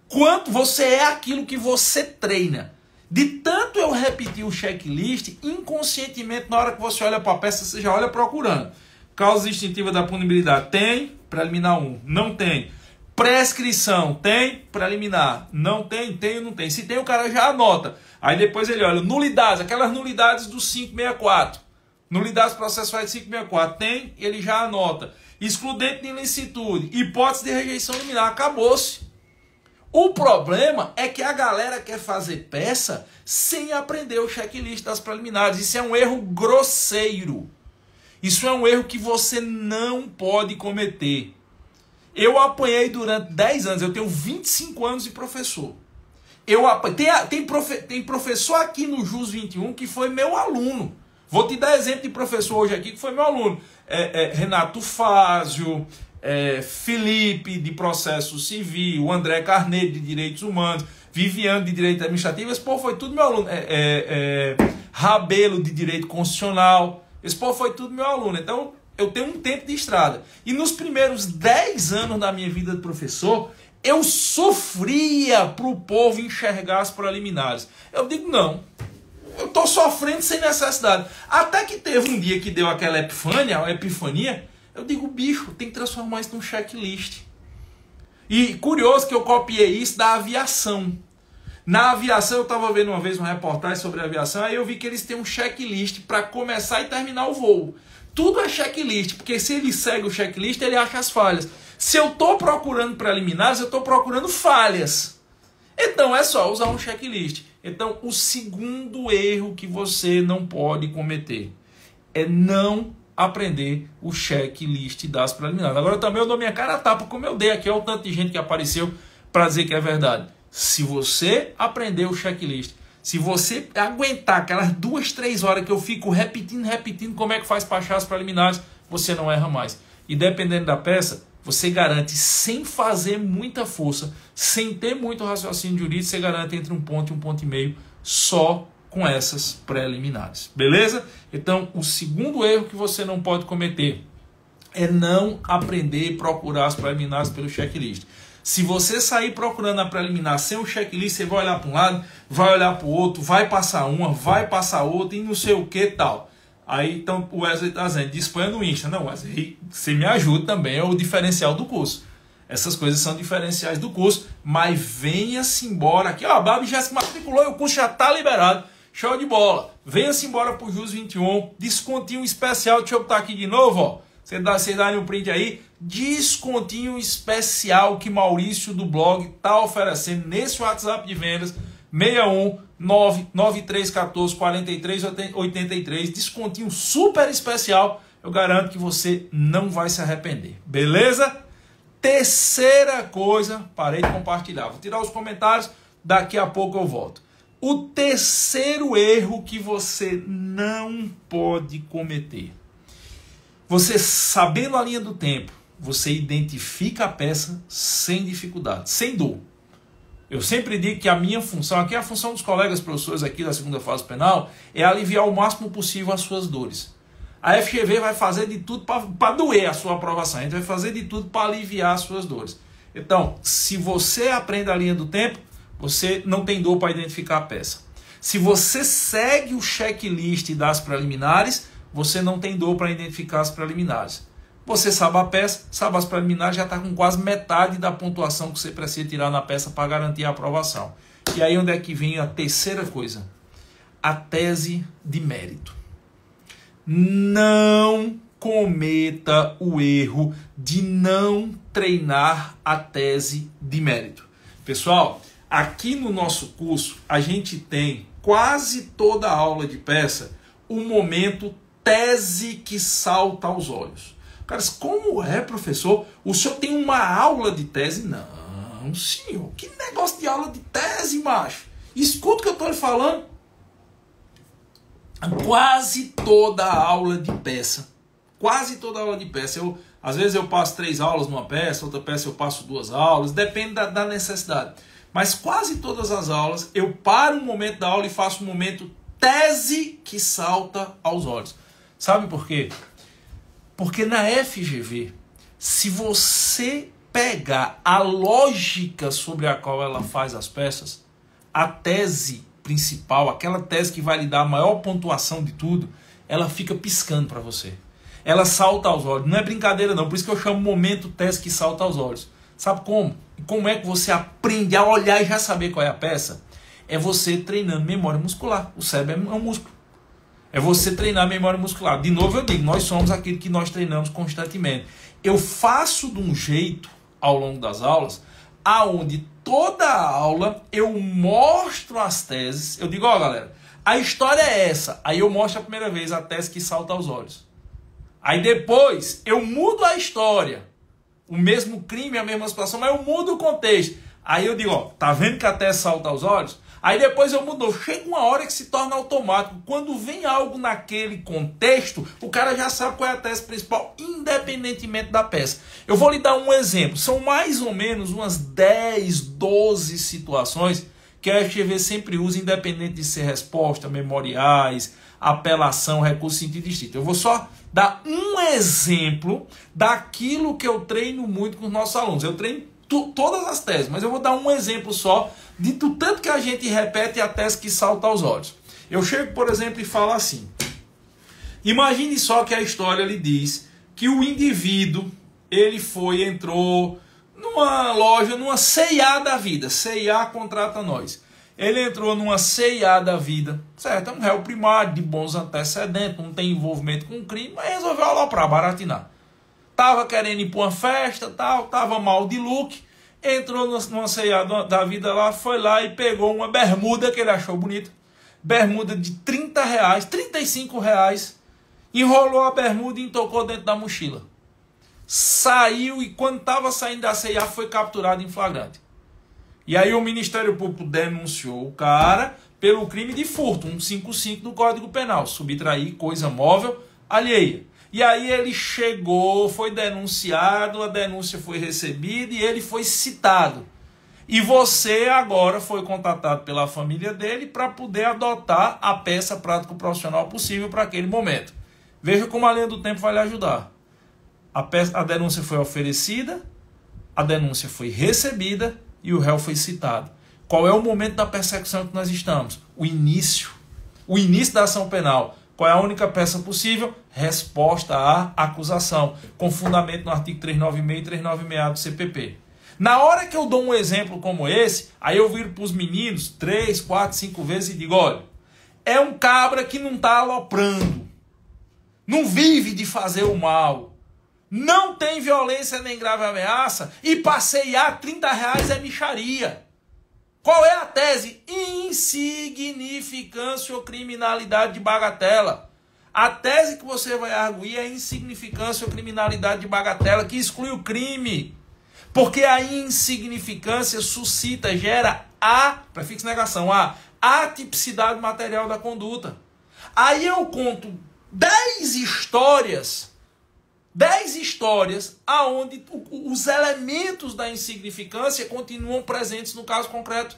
Quanto você é aquilo que você treina. De tanto eu repetir o checklist, inconscientemente, na hora que você olha para a peça, você já olha procurando. Causa instintiva da punibilidade tem, preliminar 1. Não tem. Prescrição tem, preliminar. Não tem, tem ou não tem. Se tem, o cara já anota. Aí depois ele olha, nulidades, aquelas nulidades do 564. Nulidades processuais de 564. Tem, ele já anota. Excludente de ilicitude, hipótese de rejeição liminar. Acabou-se. O problema é que a galera quer fazer peça sem aprender o checklist das preliminares. Isso é um erro grosseiro. Isso é um erro que você não pode cometer. Eu apanhei durante 10 anos, eu tenho 25 anos de professor. Eu tem, tem, profe, tem professor aqui no JUS 21 que foi meu aluno. Vou te dar exemplo de professor hoje aqui que foi meu aluno. É, é, Renato Fázio, é, Felipe de processo civil, André Carneiro de direitos humanos, Viviane de direito administrativo, esse povo foi tudo meu aluno. É, é, é Rabelo de direito constitucional. Esse povo foi tudo meu aluno. Então, eu tenho um tempo de estrada. E nos primeiros 10 anos da minha vida de professor, eu sofria para o povo enxergar as preliminares. Eu digo, não. Eu estou sofrendo sem necessidade. Até que teve um dia que deu aquela epifânia, epifania. Eu digo, bicho, tem que transformar isso num checklist. E curioso que eu copiei isso da aviação. Na aviação, eu estava vendo uma vez uma reportagem sobre aviação, aí eu vi que eles têm um checklist para começar e terminar o voo. Tudo é checklist, porque se ele segue o checklist, ele acha as falhas. Se eu estou procurando preliminares, eu estou procurando falhas. Então é só usar um checklist. Então, o segundo erro que você não pode cometer é não aprender o checklist das preliminares. Agora também eu dou minha cara a tapa, como eu dei aqui, olha o tanto de gente que apareceu para dizer que é verdade. Se você aprender o checklist, se você aguentar aquelas duas, três horas que eu fico repetindo, repetindo como é que faz para achar as preliminares, você não erra mais. E dependendo da peça, você garante sem fazer muita força, sem ter muito raciocínio jurídico, você garante entre um ponto e um ponto e meio só com essas preliminares. Beleza? Então, o segundo erro que você não pode cometer é não aprender e procurar as preliminares pelo checklist. Se você sair procurando a preliminar sem o checklist, você vai olhar para um lado, vai olhar para o outro, vai passar uma, vai passar outra e não sei o que tal. Aí então o Wesley está dizendo, disponha no Insta. Não, Wesley, você me ajuda também, é o diferencial do curso. Essas coisas são diferenciais do curso, mas venha-se embora aqui. Ó, a Babi já se matriculou e o curso já está liberado. Show de bola. Venha-se embora para o Jus 21. Descontinho especial. Deixa eu botar aqui de novo, ó. Você dá, você dá um print aí. Descontinho especial que Maurício do blog está oferecendo nesse WhatsApp de vendas. 61 99314 4383. Descontinho super especial. Eu garanto que você não vai se arrepender. Beleza? Terceira coisa, parei de compartilhar. Vou tirar os comentários, daqui a pouco eu volto. O terceiro erro que você não pode cometer. Você sabendo a linha do tempo, você identifica a peça sem dificuldade, sem dor. Eu sempre digo que a minha função, aqui é a função dos colegas professores aqui da segunda fase penal, é aliviar o máximo possível as suas dores. A FGV vai fazer de tudo para doer a sua aprovação. A gente vai fazer de tudo para aliviar as suas dores. Então, se você aprende a linha do tempo, você não tem dor para identificar a peça. Se você segue o checklist das preliminares, você não tem dor para identificar as preliminares. Você sabe a peça, sabe as preliminares, já está com quase metade da pontuação que você precisa tirar na peça para garantir a aprovação. E aí onde é que vem a terceira coisa? A tese de mérito. Não cometa o erro de não treinar a tese de mérito. Pessoal, aqui no nosso curso a gente tem quase toda a aula de peça o momento tese que salta aos olhos. Caras, como é, professor? O senhor tem uma aula de tese? Não, senhor. Que negócio de aula de tese, macho? Escuta o que eu estou lhe falando. Quase toda aula de peça. Quase toda aula de peça. Eu, às vezes eu passo três aulas numa peça, outra peça eu passo duas aulas, depende da, da necessidade. Mas quase todas as aulas eu paro um momento da aula e faço um momento tese que salta aos olhos. Sabe por quê? Porque na FGV, se você pegar a lógica sobre a qual ela faz as peças, a tese principal, aquela tese que vai lhe dar a maior pontuação de tudo, ela fica piscando para você. Ela salta aos olhos. Não é brincadeira não, por isso que eu chamo momento tese que salta aos olhos. Sabe como? Como é que você aprende a olhar e já saber qual é a peça? É você treinando memória muscular. O cérebro é um músculo. É você treinar a memória muscular. De novo eu digo, nós somos aquilo que nós treinamos constantemente. Eu faço de um jeito ao longo das aulas, aonde toda a aula eu mostro as teses. Eu digo, ó, galera, a história é essa. Aí eu mostro a primeira vez a tese que salta aos olhos. Aí depois eu mudo a história. O mesmo crime, a mesma situação, mas eu mudo o contexto. Aí eu digo, ó, tá vendo que a tese salta aos olhos? Aí depois eu mudo. Chega uma hora que se torna automático. Quando vem algo naquele contexto, o cara já sabe qual é a tese principal, independentemente da peça. Eu vou lhe dar um exemplo. São mais ou menos umas 10, 12 situações que a FGV sempre usa, independente de ser resposta, memoriais, apelação, recurso sentido distinto. Eu vou só dar um exemplo daquilo que eu treino muito com os nossos alunos. Eu treino todas as teses, mas eu vou dar um exemplo só de do tanto que a gente repete a tese que salta aos olhos. Eu chego, por exemplo, e falo assim: Imagine só que a história lhe diz que o indivíduo ele foi, entrou numa loja, numa CIA da vida. CIA contrata nós. Ele entrou numa CIA da vida, certo? É um réu primário, de bons antecedentes, não tem envolvimento com crime, mas resolveu aloprar, baratinar. Tava querendo ir para uma festa, tal, tava mal de look, entrou numa CIA da vida lá, foi lá e pegou uma bermuda que ele achou bonita, bermuda de 30 reais, 35 reais, enrolou a bermuda e tocou dentro da mochila saiu e quando estava saindo da CIA foi capturado em flagrante. E aí o Ministério Público denunciou o cara pelo crime de furto, 155 do Código Penal, subtrair coisa móvel alheia. E aí ele chegou, foi denunciado, a denúncia foi recebida e ele foi citado. E você agora foi contatado pela família dele para poder adotar a peça prático profissional possível para aquele momento. Veja como a linha do tempo vai lhe ajudar. A, peça, a denúncia foi oferecida, a denúncia foi recebida e o réu foi citado. Qual é o momento da persecução que nós estamos? O início. O início da ação penal. Qual é a única peça possível? Resposta à acusação, com fundamento no artigo 396 e 396 do CPP. Na hora que eu dou um exemplo como esse, aí eu viro para os meninos três, quatro, cinco vezes e digo: olha, é um cabra que não está aloprando, não vive de fazer o mal, não tem violência nem grave ameaça e passear 30 reais é micharia. Qual é a tese? Insignificância ou criminalidade de bagatela. A tese que você vai arguir é insignificância ou criminalidade de bagatela, que exclui o crime. Porque a insignificância suscita, gera a, prefixo negação, a atipicidade material da conduta. Aí eu conto 10 histórias dez histórias aonde os elementos da insignificância continuam presentes no caso concreto.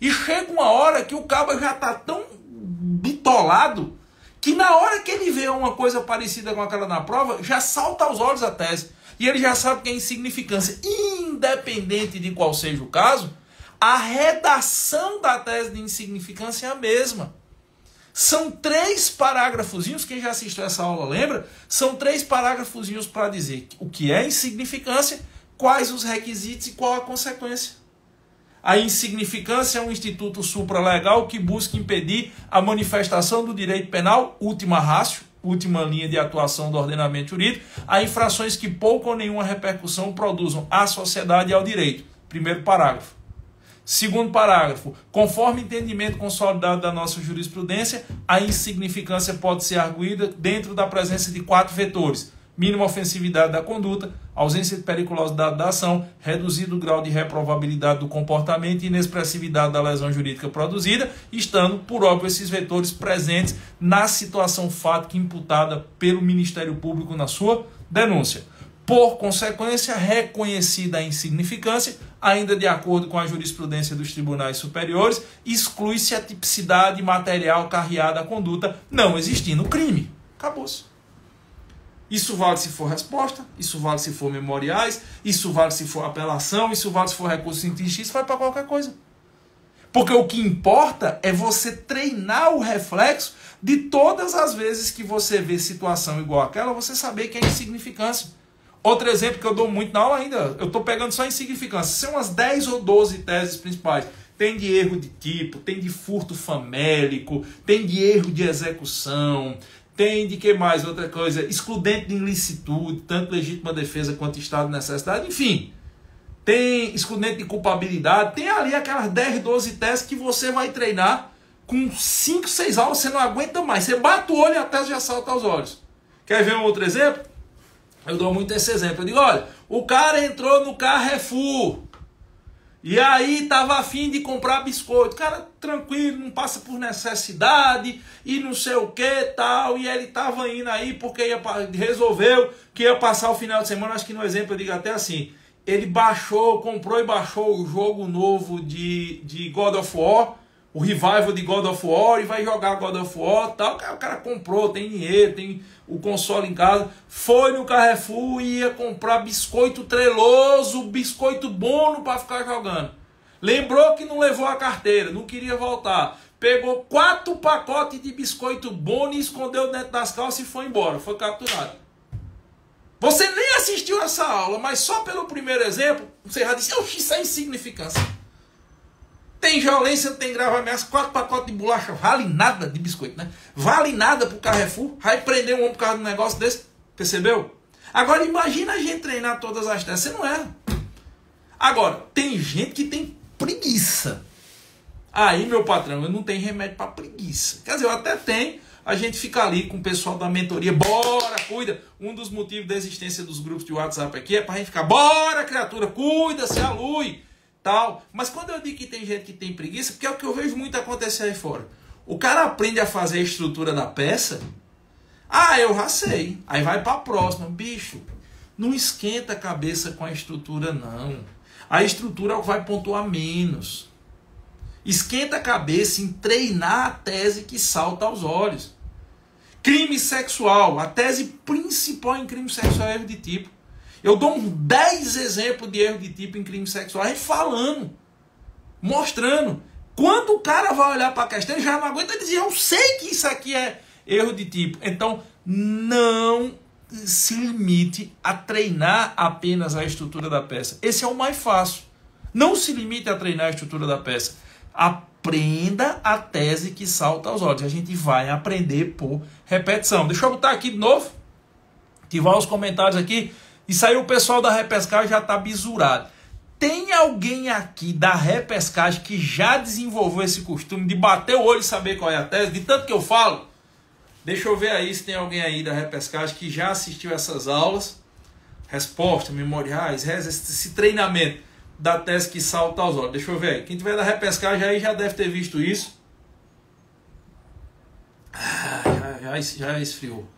E chega uma hora que o cabo já está tão bitolado que na hora que ele vê uma coisa parecida com aquela na prova, já salta aos olhos a tese. E ele já sabe que é insignificância. Independente de qual seja o caso, a redação da tese de insignificância é a mesma. São três parágrafozinhos, quem já assistiu essa aula lembra? São três parágrafozinhos para dizer o que é insignificância, quais os requisitos e qual a consequência. A insignificância é um instituto supralegal que busca impedir a manifestação do direito penal, última rácio, última linha de atuação do ordenamento jurídico, a infrações que pouco ou nenhuma repercussão produzam à sociedade e ao direito. Primeiro parágrafo. Segundo parágrafo, conforme entendimento consolidado da nossa jurisprudência, a insignificância pode ser arguída dentro da presença de quatro vetores: mínima ofensividade da conduta, ausência de periculosidade da ação, reduzido grau de reprovabilidade do comportamento e inexpressividade da lesão jurídica produzida, estando, por óbvio, esses vetores presentes na situação fática imputada pelo Ministério Público na sua denúncia. Por consequência, reconhecida a insignificância, ainda de acordo com a jurisprudência dos tribunais superiores, exclui-se a tipicidade material carreada à conduta, não existindo crime. Acabou-se. Isso vale se for resposta, isso vale se for memoriais, isso vale se for apelação, isso vale se for recurso científico, isso vai para qualquer coisa. Porque o que importa é você treinar o reflexo de todas as vezes que você vê situação igual àquela, você saber que é insignificância. Outro exemplo que eu dou muito na aula ainda, eu estou pegando só insignificância. São umas 10 ou 12 teses principais. Tem de erro de tipo, tem de furto famélico, tem de erro de execução, tem de que mais? Outra coisa, excludente de ilicitude, tanto legítima defesa quanto estado de necessidade, enfim. Tem excludente de culpabilidade, tem ali aquelas 10, 12 teses que você vai treinar com 5, 6 aulas, você não aguenta mais. Você bate o olho e a tese já salta aos olhos. Quer ver um outro exemplo? Eu dou muito esse exemplo. Eu digo, olha, o cara entrou no Carrefour. E aí tava afim de comprar biscoito. Cara, tranquilo, não passa por necessidade e não sei o que tal. E ele tava indo aí porque ia, resolveu que ia passar o final de semana. Acho que no exemplo eu digo até assim. Ele baixou, comprou e baixou o jogo novo de, de God of War o revival de God of War e vai jogar God of War tal. O cara, o cara comprou, tem dinheiro, tem o console em casa. Foi no Carrefour e ia comprar biscoito treloso, biscoito bono para ficar jogando. Lembrou que não levou a carteira, não queria voltar. Pegou quatro pacotes de biscoito bono e escondeu dentro das calças e foi embora. Foi capturado. Você nem assistiu essa aula, mas só pelo primeiro exemplo, você já disse, isso é insignificância. Tem violência, tem grave ameaça, quatro pacotes de bolacha, vale nada de biscoito, né? Vale nada pro Carrefour, vai prender um homem por causa de um negócio desse, percebeu? Agora imagina a gente treinar todas as testes, você não é. Agora, tem gente que tem preguiça. Aí, meu patrão, eu não tenho remédio para preguiça. Quer dizer, eu até tenho, a gente fica ali com o pessoal da mentoria, bora, cuida. Um dos motivos da existência dos grupos de WhatsApp aqui é para gente ficar, bora, criatura, cuida, se alui, tal. Mas quando eu digo que tem gente que tem preguiça, porque é o que eu vejo muito acontecer aí fora. O cara aprende a fazer a estrutura da peça, ah, eu já sei. Aí vai para a próxima, bicho. Não esquenta a cabeça com a estrutura, não. A estrutura vai pontuar menos. Esquenta a cabeça em treinar a tese que salta aos olhos. Crime sexual. A tese principal em crime sexual é erro de tipo. Eu dou uns 10 exemplos de erro de tipo em crime sexual, aí falando, mostrando. Quando o cara vai olhar para a questão, ele já não aguenta dizer, eu sei que isso aqui é erro de tipo. Então, não se limite a treinar apenas a estrutura da peça. Esse é o mais fácil. Não se limite a treinar a estrutura da peça. Aprenda a tese que salta aos olhos. A gente vai aprender por repetição. Deixa eu botar aqui de novo. Ativar os comentários aqui. Isso aí o pessoal da repescagem já está bisurado. Tem alguém aqui da repescagem que já desenvolveu esse costume de bater o olho e saber qual é a tese? De tanto que eu falo. Deixa eu ver aí se tem alguém aí da repescagem que já assistiu essas aulas. Resposta, memoriais, esse treinamento da tese que salta aos olhos. Deixa eu ver aí. Quem tiver da repescagem aí já deve ter visto isso. Ah, já, já, já esfriou.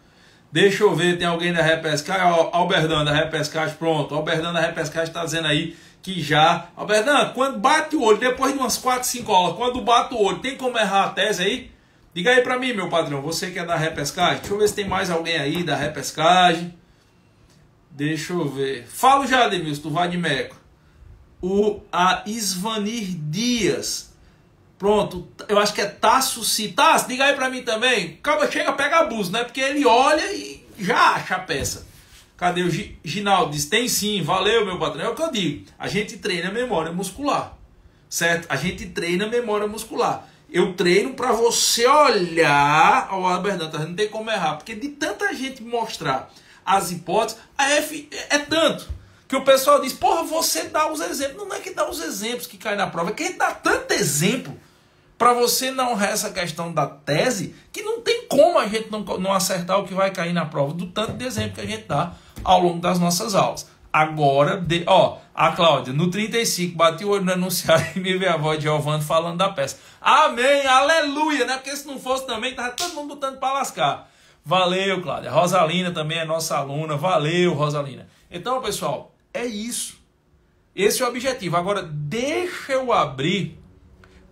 Deixa eu ver, tem alguém da repescagem. Alberdan da repescagem, pronto. Alberdan da repescagem está dizendo aí que já. Alberdan, quando bate o olho, depois de umas 4, 5 aulas, quando bate o olho, tem como errar a tese aí? Diga aí para mim, meu padrão, você que é da repescagem. Deixa eu ver se tem mais alguém aí da repescagem. Deixa eu ver. Fala já, Demilson, do Vadimeco o a Isvanir Dias. Pronto, eu acho que é Tasso Citas. Diga aí para mim também. Acaba, chega, pega abuso, né? Porque ele olha e já acha a peça. Cadê o Ginaldo? Diz, tem sim, valeu meu patrão. É o que eu digo. A gente treina a memória muscular. Certo? A gente treina a memória muscular. Eu treino para você olhar ao Albert tá? não tem como errar. Porque de tanta gente mostrar as hipóteses, a F é tanto. Que o pessoal diz, porra, você dá os exemplos. Não é que dá os exemplos que cai na prova, é que dá tanto exemplo para você não essa questão da tese, que não tem como a gente não, não acertar o que vai cair na prova, do tanto de exemplo que a gente dá ao longo das nossas aulas. Agora, de, ó, a Cláudia, no 35, bati o olho no anunciário e me veio a voz de Giovanni falando da peça. Amém, aleluia, né? Porque se não fosse também, tava todo mundo botando para lascar. Valeu, Cláudia. Rosalina também é nossa aluna. Valeu, Rosalina. Então, pessoal, é isso. Esse é o objetivo. Agora, deixa eu abrir.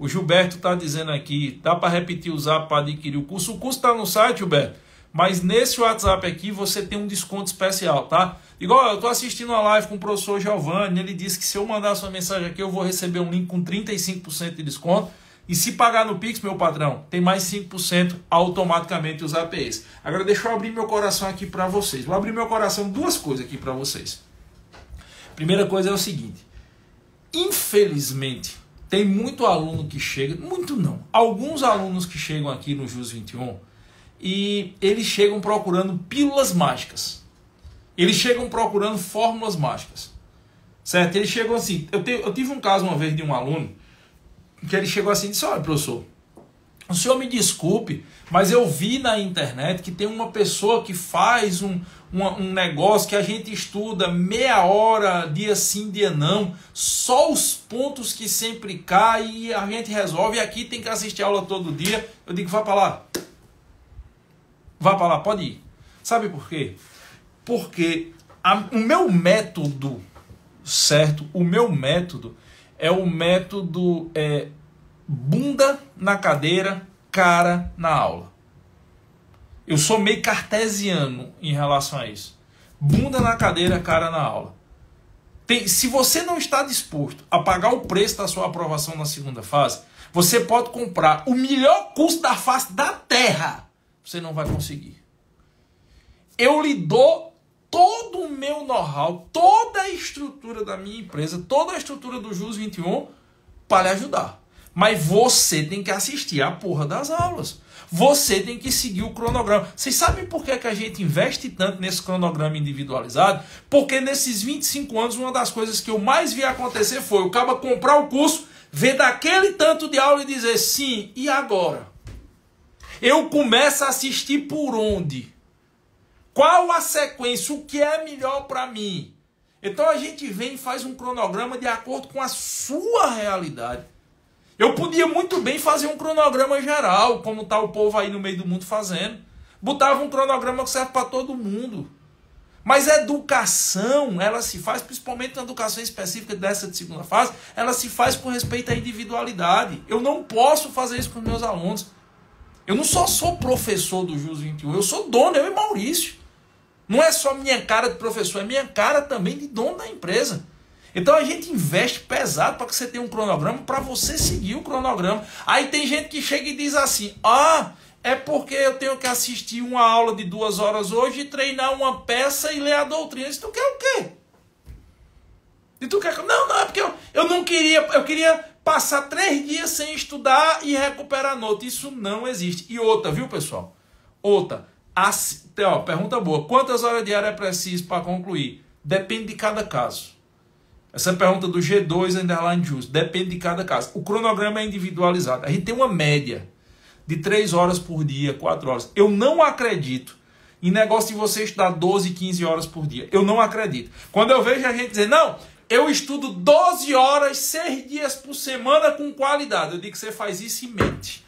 O Gilberto está dizendo aqui, dá para repetir o zap para adquirir o curso. O curso está no site, Gilberto. Mas nesse WhatsApp aqui você tem um desconto especial, tá? Igual eu estou assistindo a live com o professor Giovanni, ele disse que se eu mandar sua mensagem aqui, eu vou receber um link com 35% de desconto. E se pagar no Pix, meu patrão, tem mais 5% automaticamente os APs. Agora deixa eu abrir meu coração aqui para vocês. Vou abrir meu coração duas coisas aqui para vocês. Primeira coisa é o seguinte: infelizmente, tem muito aluno que chega, muito não, alguns alunos que chegam aqui no JUS 21 e eles chegam procurando pílulas mágicas. Eles chegam procurando fórmulas mágicas. Certo? Eles chegam assim. Eu, te, eu tive um caso uma vez de um aluno que ele chegou assim e disse: Olha, professor, o senhor me desculpe, mas eu vi na internet que tem uma pessoa que faz um, um, um, negócio que a gente estuda meia hora, dia sim, dia não, só os pontos que sempre caem e a gente resolve. E aqui tem que assistir aula todo dia. Eu digo, vá para lá. Vá para lá, pode ir. Sabe por quê? Porque a, o meu método, certo? O meu método é o método é, bunda na cadeira, cara na aula. Eu sou meio cartesiano em relação a isso. Bunda na cadeira, cara na aula. Tem, se você não está disposto a pagar o preço da sua aprovação na segunda fase, você pode comprar o melhor curso da face da terra. Você não vai conseguir. Eu lhe dou todo o meu know-how, toda a estrutura da minha empresa, toda a estrutura do JUS 21 para lhe ajudar. Mas você tem que assistir a porra das aulas. Você tem que seguir o cronograma. Vocês sabem por que, que a gente investe tanto nesse cronograma individualizado? Porque nesses 25 anos, uma das coisas que eu mais vi acontecer foi o cara comprar o curso, ver daquele tanto de aula e dizer sim, e agora? Eu começo a assistir por onde? Qual a sequência? O que é melhor para mim? Então a gente vem e faz um cronograma de acordo com a sua realidade. Eu podia muito bem fazer um cronograma geral, como tá o povo aí no meio do mundo fazendo. Botava um cronograma que serve para todo mundo. Mas a educação, ela se faz, principalmente na educação específica dessa de segunda fase, ela se faz com respeito à individualidade. Eu não posso fazer isso com os meus alunos. Eu não só sou professor do JUS 21, eu sou dono, eu e Maurício. Não é só minha cara de professor, é minha cara também de dono da empresa. Então a gente investe pesado para que você tenha um cronograma para você seguir o cronograma. Aí tem gente que chega e diz assim: ah, é porque eu tenho que assistir uma aula de duas horas hoje, treinar uma peça e ler a doutrina. Isso tu quer o quê? E tu quer. Não, não, é porque eu, eu não queria. Eu queria passar três dias sem estudar e recuperar a nota. Isso não existe. E outra, viu, pessoal? Outra. As, ó, pergunta boa. Quantas horas diárias é preciso para concluir? Depende de cada caso. Essa pergunta do G2 underline justo. Depende de cada caso. O cronograma é individualizado. A gente tem uma média de 3 horas por dia, 4 horas. Eu não acredito em negócio de você estudar 12, 15 horas por dia. Eu não acredito. Quando eu vejo a gente dizer, não, eu estudo 12 horas, 6 dias por semana com qualidade. Eu digo que você faz isso e mente.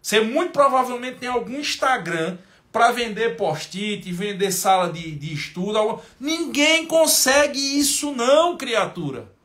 Você muito provavelmente tem algum Instagram para vender post-it, vender sala de, de estudo. Ninguém consegue isso, não, criatura.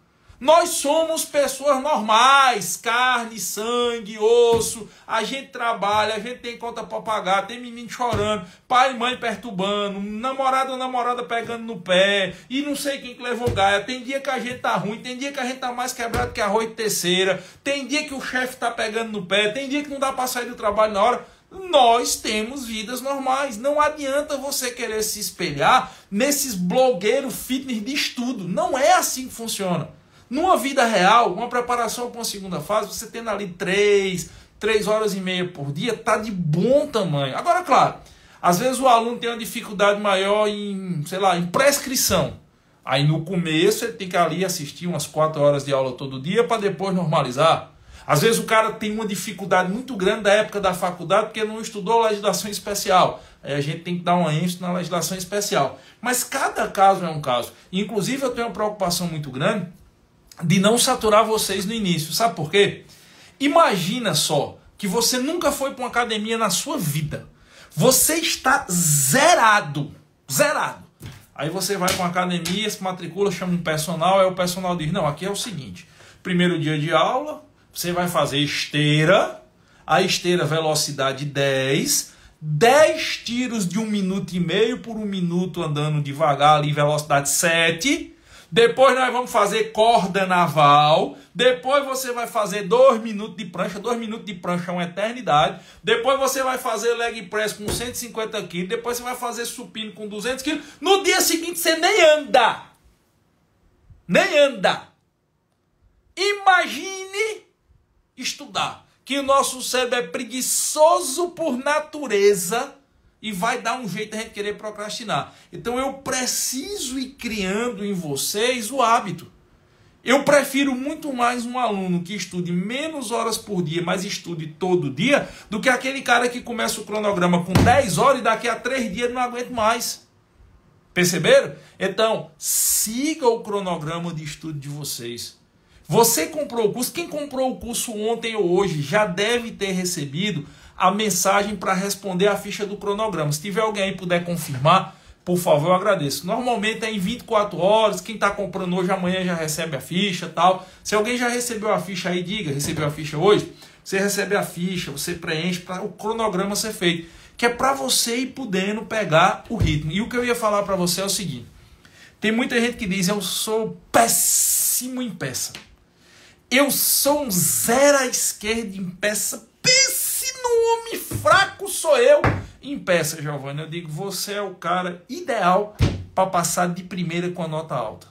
Nós somos pessoas normais, carne, sangue, osso. A gente trabalha, a gente tem conta para pagar, tem menino chorando, pai e mãe perturbando, namorado ou namorada pegando no pé, e não sei quem que levou gaia. Tem dia que a gente tá ruim, tem dia que a gente tá mais quebrado que arroz de terceira, tem dia que o chefe tá pegando no pé, tem dia que não dá para sair do trabalho na hora nós temos vidas normais. Não adianta você querer se espelhar nesses blogueiros fitness de estudo. Não é assim que funciona. Numa vida real, uma preparação para uma segunda fase, você tendo ali três, três horas e meia por dia, tá de bom tamanho. Agora, claro, às vezes o aluno tem uma dificuldade maior em, sei lá, em prescrição. Aí no começo ele tem que ali assistir umas quatro horas de aula todo dia para depois normalizar. Às vezes o cara tem uma dificuldade muito grande da época da faculdade porque não estudou legislação especial. Aí a gente tem que dar uma ênfase na legislação especial. Mas cada caso é um caso. Inclusive eu tenho uma preocupação muito grande de não saturar vocês no início. Sabe por quê? Imagina só que você nunca foi para uma academia na sua vida. Você está zerado. Zerado. Aí você vai para uma academia, se matricula, chama um personal, aí o personal diz: Não, aqui é o seguinte: primeiro dia de aula, você vai fazer esteira, a esteira velocidade 10, 10 tiros de um minuto e meio por um minuto andando devagar ali, velocidade 7. Depois nós vamos fazer corda naval. Depois você vai fazer 2 minutos de prancha. 2 minutos de prancha é uma eternidade. Depois você vai fazer leg press com 150 quilos. Depois você vai fazer supino com 200 quilos. No dia seguinte você nem anda. Nem anda. Imagine estudar. Que o nosso cérebro é preguiçoso por natureza e vai dar um jeito a gente querer procrastinar. Então eu preciso ir criando em vocês o hábito. Eu prefiro muito mais um aluno que estude menos horas por dia, mas estude todo dia, do que aquele cara que começa o cronograma com 10 horas e daqui a 3 dias não aguenta mais. Perceberam? Então, siga o cronograma de estudo de vocês. Você comprou o curso, quem comprou o curso ontem ou hoje já deve ter recebido a mensagem para responder a ficha do cronograma. Se tiver alguém aí puder confirmar, por favor, eu agradeço. Normalmente é em 24 horas, quem está comprando hoje, amanhã já recebe a ficha tal. Se alguém já recebeu a ficha aí, diga, recebeu a ficha hoje? Você recebe a ficha, você preenche para o cronograma ser feito. Que é para você ir podendo pegar o ritmo. E o que eu ia falar para você é o seguinte. Tem muita gente que diz, eu sou péssimo em peça. Eu sou um zero à esquerda em peça. Pense no homem fraco sou eu em peça, Giovanni. Eu digo, você é o cara ideal para passar de primeira com a nota alta.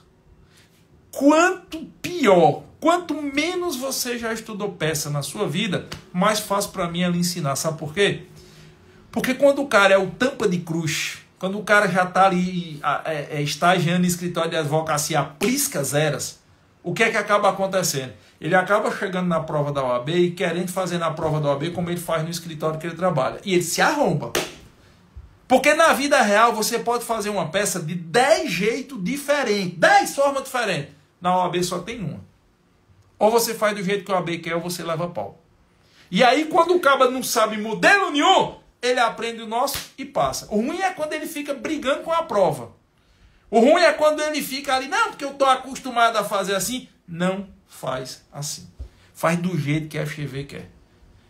Quanto pior, quanto menos você já estudou peça na sua vida, mais fácil para mim é lhe ensinar. Sabe por quê? Porque quando o cara é o tampa de cruz, quando o cara já está ali é, é, estagiando em escritório de advocacia a priscas eras, o que é que acaba acontecendo? Ele acaba chegando na prova da OAB e querendo fazer na prova da OAB como ele faz no escritório que ele trabalha. E ele se arromba. Porque na vida real você pode fazer uma peça de 10 jeitos diferentes, 10 formas diferentes. Na OAB só tem uma. Ou você faz do jeito que a OAB quer ou você leva pau. E aí quando o caba não sabe modelo nenhum, ele aprende o nosso e passa. O ruim é quando ele fica brigando com a prova. O ruim é quando ele fica ali, não, porque eu estou acostumado a fazer assim. Não faz assim. Faz do jeito que a FGV quer.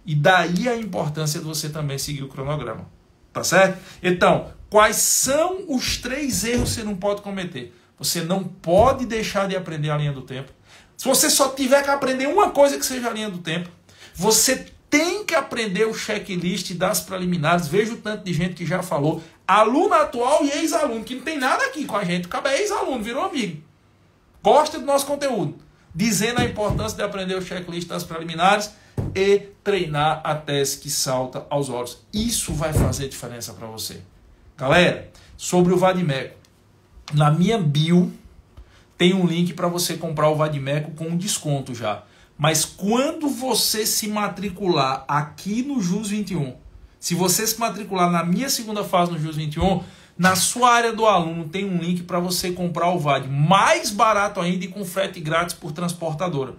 E daí a importância de você também seguir o cronograma. Tá certo? Então, quais são os três erros que você não pode cometer? Você não pode deixar de aprender a linha do tempo. Se você só tiver que aprender uma coisa que seja a linha do tempo, você tem que aprender o checklist das preliminares. Vejo tanto de gente que já falou. Aluno atual e ex-aluno, que não tem nada aqui com a gente. Acaba é ex-aluno, virou amigo. Gosta do nosso conteúdo dizendo a importância de aprender o checklist das preliminares e treinar a tese que salta aos olhos. Isso vai fazer diferença para você. Galera, sobre o Vadimeco, na minha bio tem um link para você comprar o Vadimeco com desconto já. Mas quando você se matricular aqui no JUS 21, se você se matricular na minha segunda fase no JUS 21, na sua área do aluno tem um link para você comprar o VAD mais barato ainda e com frete grátis por transportadora.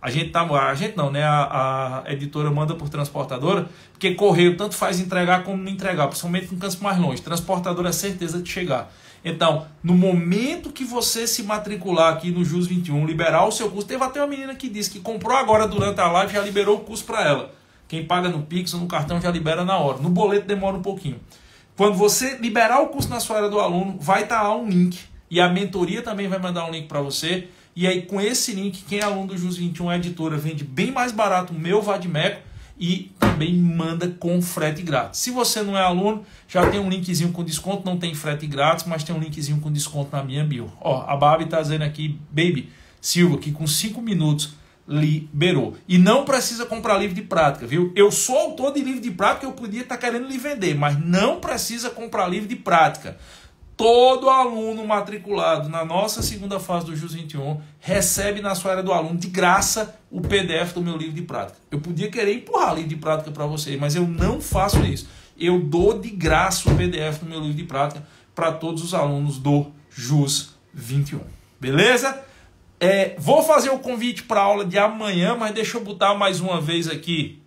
A gente tá, a gente não, né? A, a, editora manda por transportadora, porque correio tanto faz entregar como não entregar, principalmente em cantos mais longe. Transportadora é certeza de chegar. Então, no momento que você se matricular aqui no JUS 21, liberar o seu curso, teve até uma menina que disse que comprou agora durante a live já liberou o curso para ela. Quem paga no Pix ou no cartão já libera na hora. No boleto demora um pouquinho. Quando você liberar o curso na sua área do aluno, vai estar lá um link. E a mentoria também vai mandar um link para você. E aí, com esse link, quem é aluno do JUS 21, a editora, vende bem mais barato o meu Vadmeco e também manda com frete grátis. Se você não é aluno, já tem um linkzinho com desconto, não tem frete grátis, mas tem um linkzinho com desconto na minha bio. Ó, a Babi está dizendo aqui, Baby Silva, que com 5 minutos liberou. E não precisa comprar livro de prática, viu? Eu sou autor de livro de prática, eu podia estar querendo lhe vender, mas não precisa comprar livro de prática. Todo aluno matriculado na nossa segunda fase do JUS 21 recebe na sua área do aluno de graça o PDF do meu livro de prática. Eu podia querer empurrar livro de prática para vocês, mas eu não faço isso. Eu dou de graça o PDF do meu livro de prática para todos os alunos do JUS 21. Beleza? É, vou fazer o convite para a aula de amanhã, mas deixa eu botar mais uma vez aqui.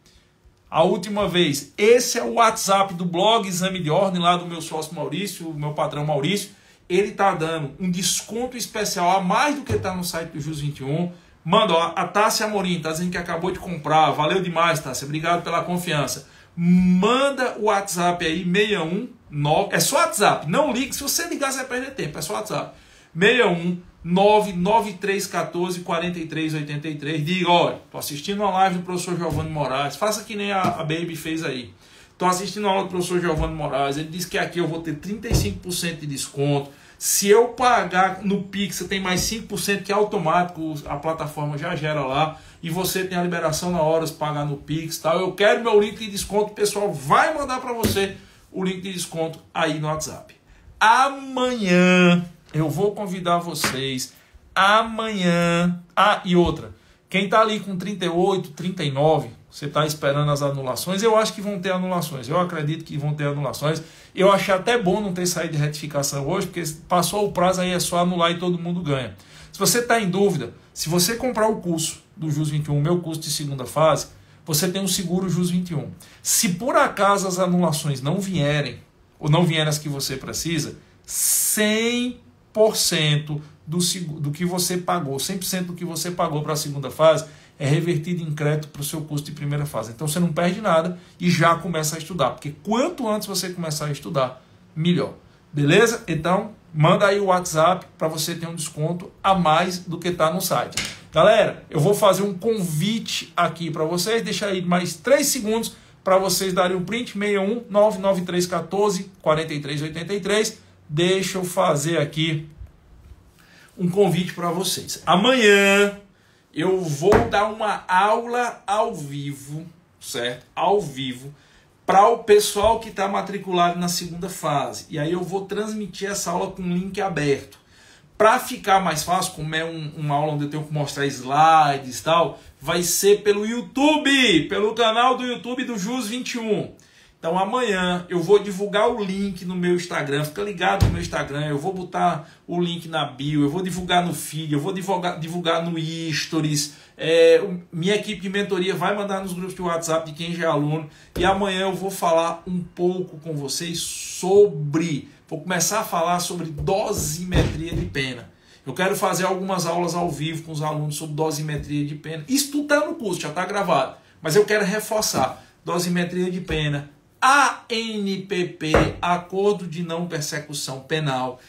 A última vez. Esse é o WhatsApp do blog Exame de Ordem, lá do meu sócio Maurício, meu patrão Maurício. Ele está dando um desconto especial a mais do que está no site do Jus 21. Manda, ó, a Tássia Amorim está dizendo que acabou de comprar. Valeu demais, Tássia. Obrigado pela confiança. Manda o WhatsApp aí, 619. É só WhatsApp. Não ligue. Se você ligar, você vai perder tempo. É só WhatsApp. 61 99314 4383. Diga, olha, tô assistindo uma live do professor Giovanni Moraes. Faça que nem a, a Baby fez aí. Tô assistindo a aula do professor Giovanni Moraes. Ele disse que aqui eu vou ter 35% de desconto. Se eu pagar no Pix, tem mais 5% que é automático, a plataforma já gera lá. E você tem a liberação na hora de pagar no Pix tal. Eu quero meu link de desconto. O pessoal vai mandar para você o link de desconto aí no WhatsApp. Amanhã eu vou convidar vocês amanhã. Ah, e outra. Quem está ali com 38, 39, você está esperando as anulações, eu acho que vão ter anulações. Eu acredito que vão ter anulações. Eu achei até bom não ter saído de retificação hoje, porque passou o prazo aí é só anular e todo mundo ganha. Se você está em dúvida, se você comprar o curso do JUS 21, o meu curso de segunda fase, você tem um seguro JUS 21. Se por acaso as anulações não vierem, ou não vierem as que você precisa, 100 100% do, do que você pagou, 100% do que você pagou para a segunda fase é revertido em crédito para o seu custo de primeira fase. Então você não perde nada e já começa a estudar, porque quanto antes você começar a estudar, melhor. Beleza? Então, manda aí o WhatsApp para você ter um desconto a mais do que está no site. Galera, eu vou fazer um convite aqui para vocês, deixa aí mais 3 segundos para vocês darem o print 61 99314 4383 deixa eu fazer aqui um convite para vocês. Amanhã eu vou dar uma aula ao vivo, certo? Ao vivo para o pessoal que está matriculado na segunda fase. E aí eu vou transmitir essa aula com link aberto. Para ficar mais fácil, como é um, uma aula onde eu tenho que mostrar slides e tal, vai ser pelo YouTube, pelo canal do YouTube do Jus 21. Então amanhã eu vou divulgar o link no meu Instagram, fica ligado no meu Instagram, eu vou botar o link na bio, eu vou divulgar no feed, eu vou divulgar, divulgar no Stories, é, minha equipe de mentoria vai mandar nos grupos de WhatsApp de quem já é aluno. E amanhã eu vou falar um pouco com vocês sobre, vou começar a falar sobre dosimetria de pena. Eu quero fazer algumas aulas ao vivo com os alunos sobre dosimetria de pena. Isso tudo está no curso, já está gravado, mas eu quero reforçar. Dosimetria de pena, ANPP, Acordo de Não Persecução Penal,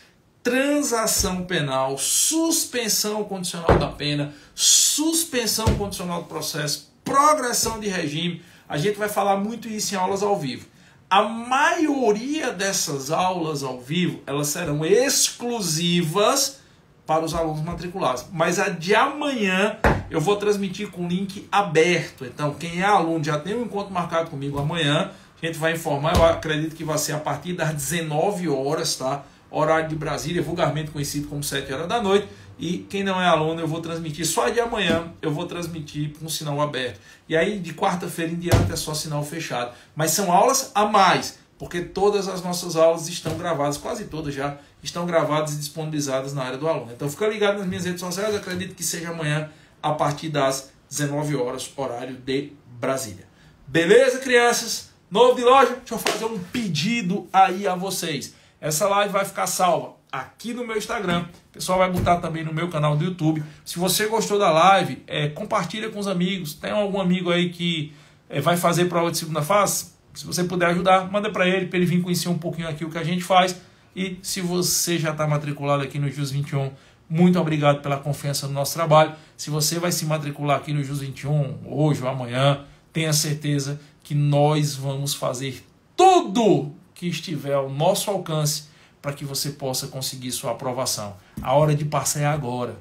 transação penal, suspensão condicional da pena, suspensão condicional do processo, progressão de regime. A gente vai falar muito isso em aulas ao vivo. A maioria dessas aulas ao vivo, elas serão exclusivas para os alunos matriculados. Mas a de amanhã eu vou transmitir com link aberto. Então, quem é aluno já tem um encontro marcado comigo amanhã a gente vai informar, eu acredito que vai ser a partir das 19 horas, tá? Horário de Brasília, vulgarmente conhecido como 7 horas da noite. E quem não é aluno, eu vou transmitir só de amanhã, eu vou transmitir com sinal aberto. E aí, de quarta-feira em diante, é só sinal fechado. Mas são aulas a mais, porque todas as nossas aulas estão gravadas, quase todas já, estão gravadas e disponibilizadas na área do aluno. Então, fica ligado nas minhas redes sociais, acredito que seja amanhã, a partir das 19 horas, horário de Brasília. Beleza, crianças? Novo de loja, deixa eu fazer um pedido aí a vocês. Essa live vai ficar salva aqui no meu Instagram. O pessoal vai botar também no meu canal do YouTube. Se você gostou da live, é, compartilha com os amigos. Tem algum amigo aí que é, vai fazer prova de segunda fase? Se você puder ajudar, manda para ele, para ele vir conhecer um pouquinho aqui o que a gente faz. E se você já está matriculado aqui no JUS 21, muito obrigado pela confiança no nosso trabalho. Se você vai se matricular aqui no JUS 21 hoje ou amanhã, tenha certeza que nós vamos fazer tudo que estiver ao nosso alcance para que você possa conseguir sua aprovação. A hora de passar é agora.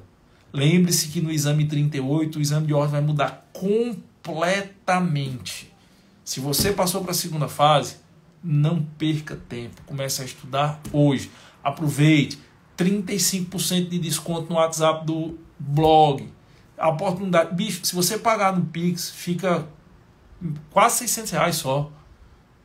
Lembre-se que no exame 38 o exame de ordem vai mudar completamente. Se você passou para a segunda fase, não perca tempo. Comece a estudar hoje. Aproveite. 35% de desconto no WhatsApp do blog. A oportunidade. Bicho, se você pagar no Pix, fica quase 600 reais só.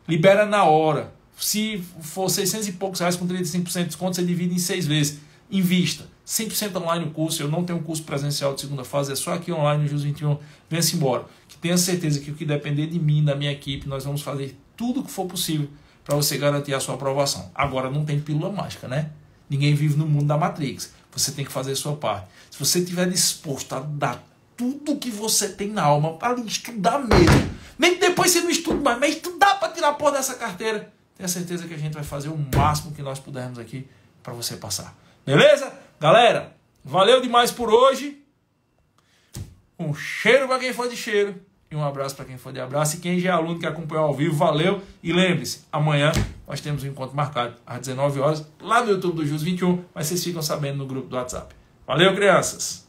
Libera na hora. Se for 600 e poucos reais com 35% de desconto, você divide em seis vezes. Invista. 100% online o curso. Eu não tenho curso presencial de segunda fase, é só aqui online no Jus 21. Venha-se embora. Que tenha certeza que o que depender de mim, da minha equipe, nós vamos fazer tudo o que for possível para você garantir a sua aprovação. Agora não tem pílula mágica, né? Ninguém vive no mundo da Matrix. Você tem que fazer a sua parte. Se você estiver disposto a dar tudo que você tem na alma para estudar mesmo. Nem depois você não estude mais, mas estudar para tirar a porra dessa carteira. Tenha certeza que a gente vai fazer o máximo que nós pudermos aqui para você passar. Beleza? Galera, valeu demais por hoje. Um cheiro para quem for de cheiro e um abraço para quem for de abraço. E quem já é aluno que acompanhou ao vivo, valeu. E lembre-se, amanhã nós temos um encontro marcado às 19 horas lá no YouTube do Jus 21, mas vocês ficam sabendo no grupo do WhatsApp. Valeu, crianças!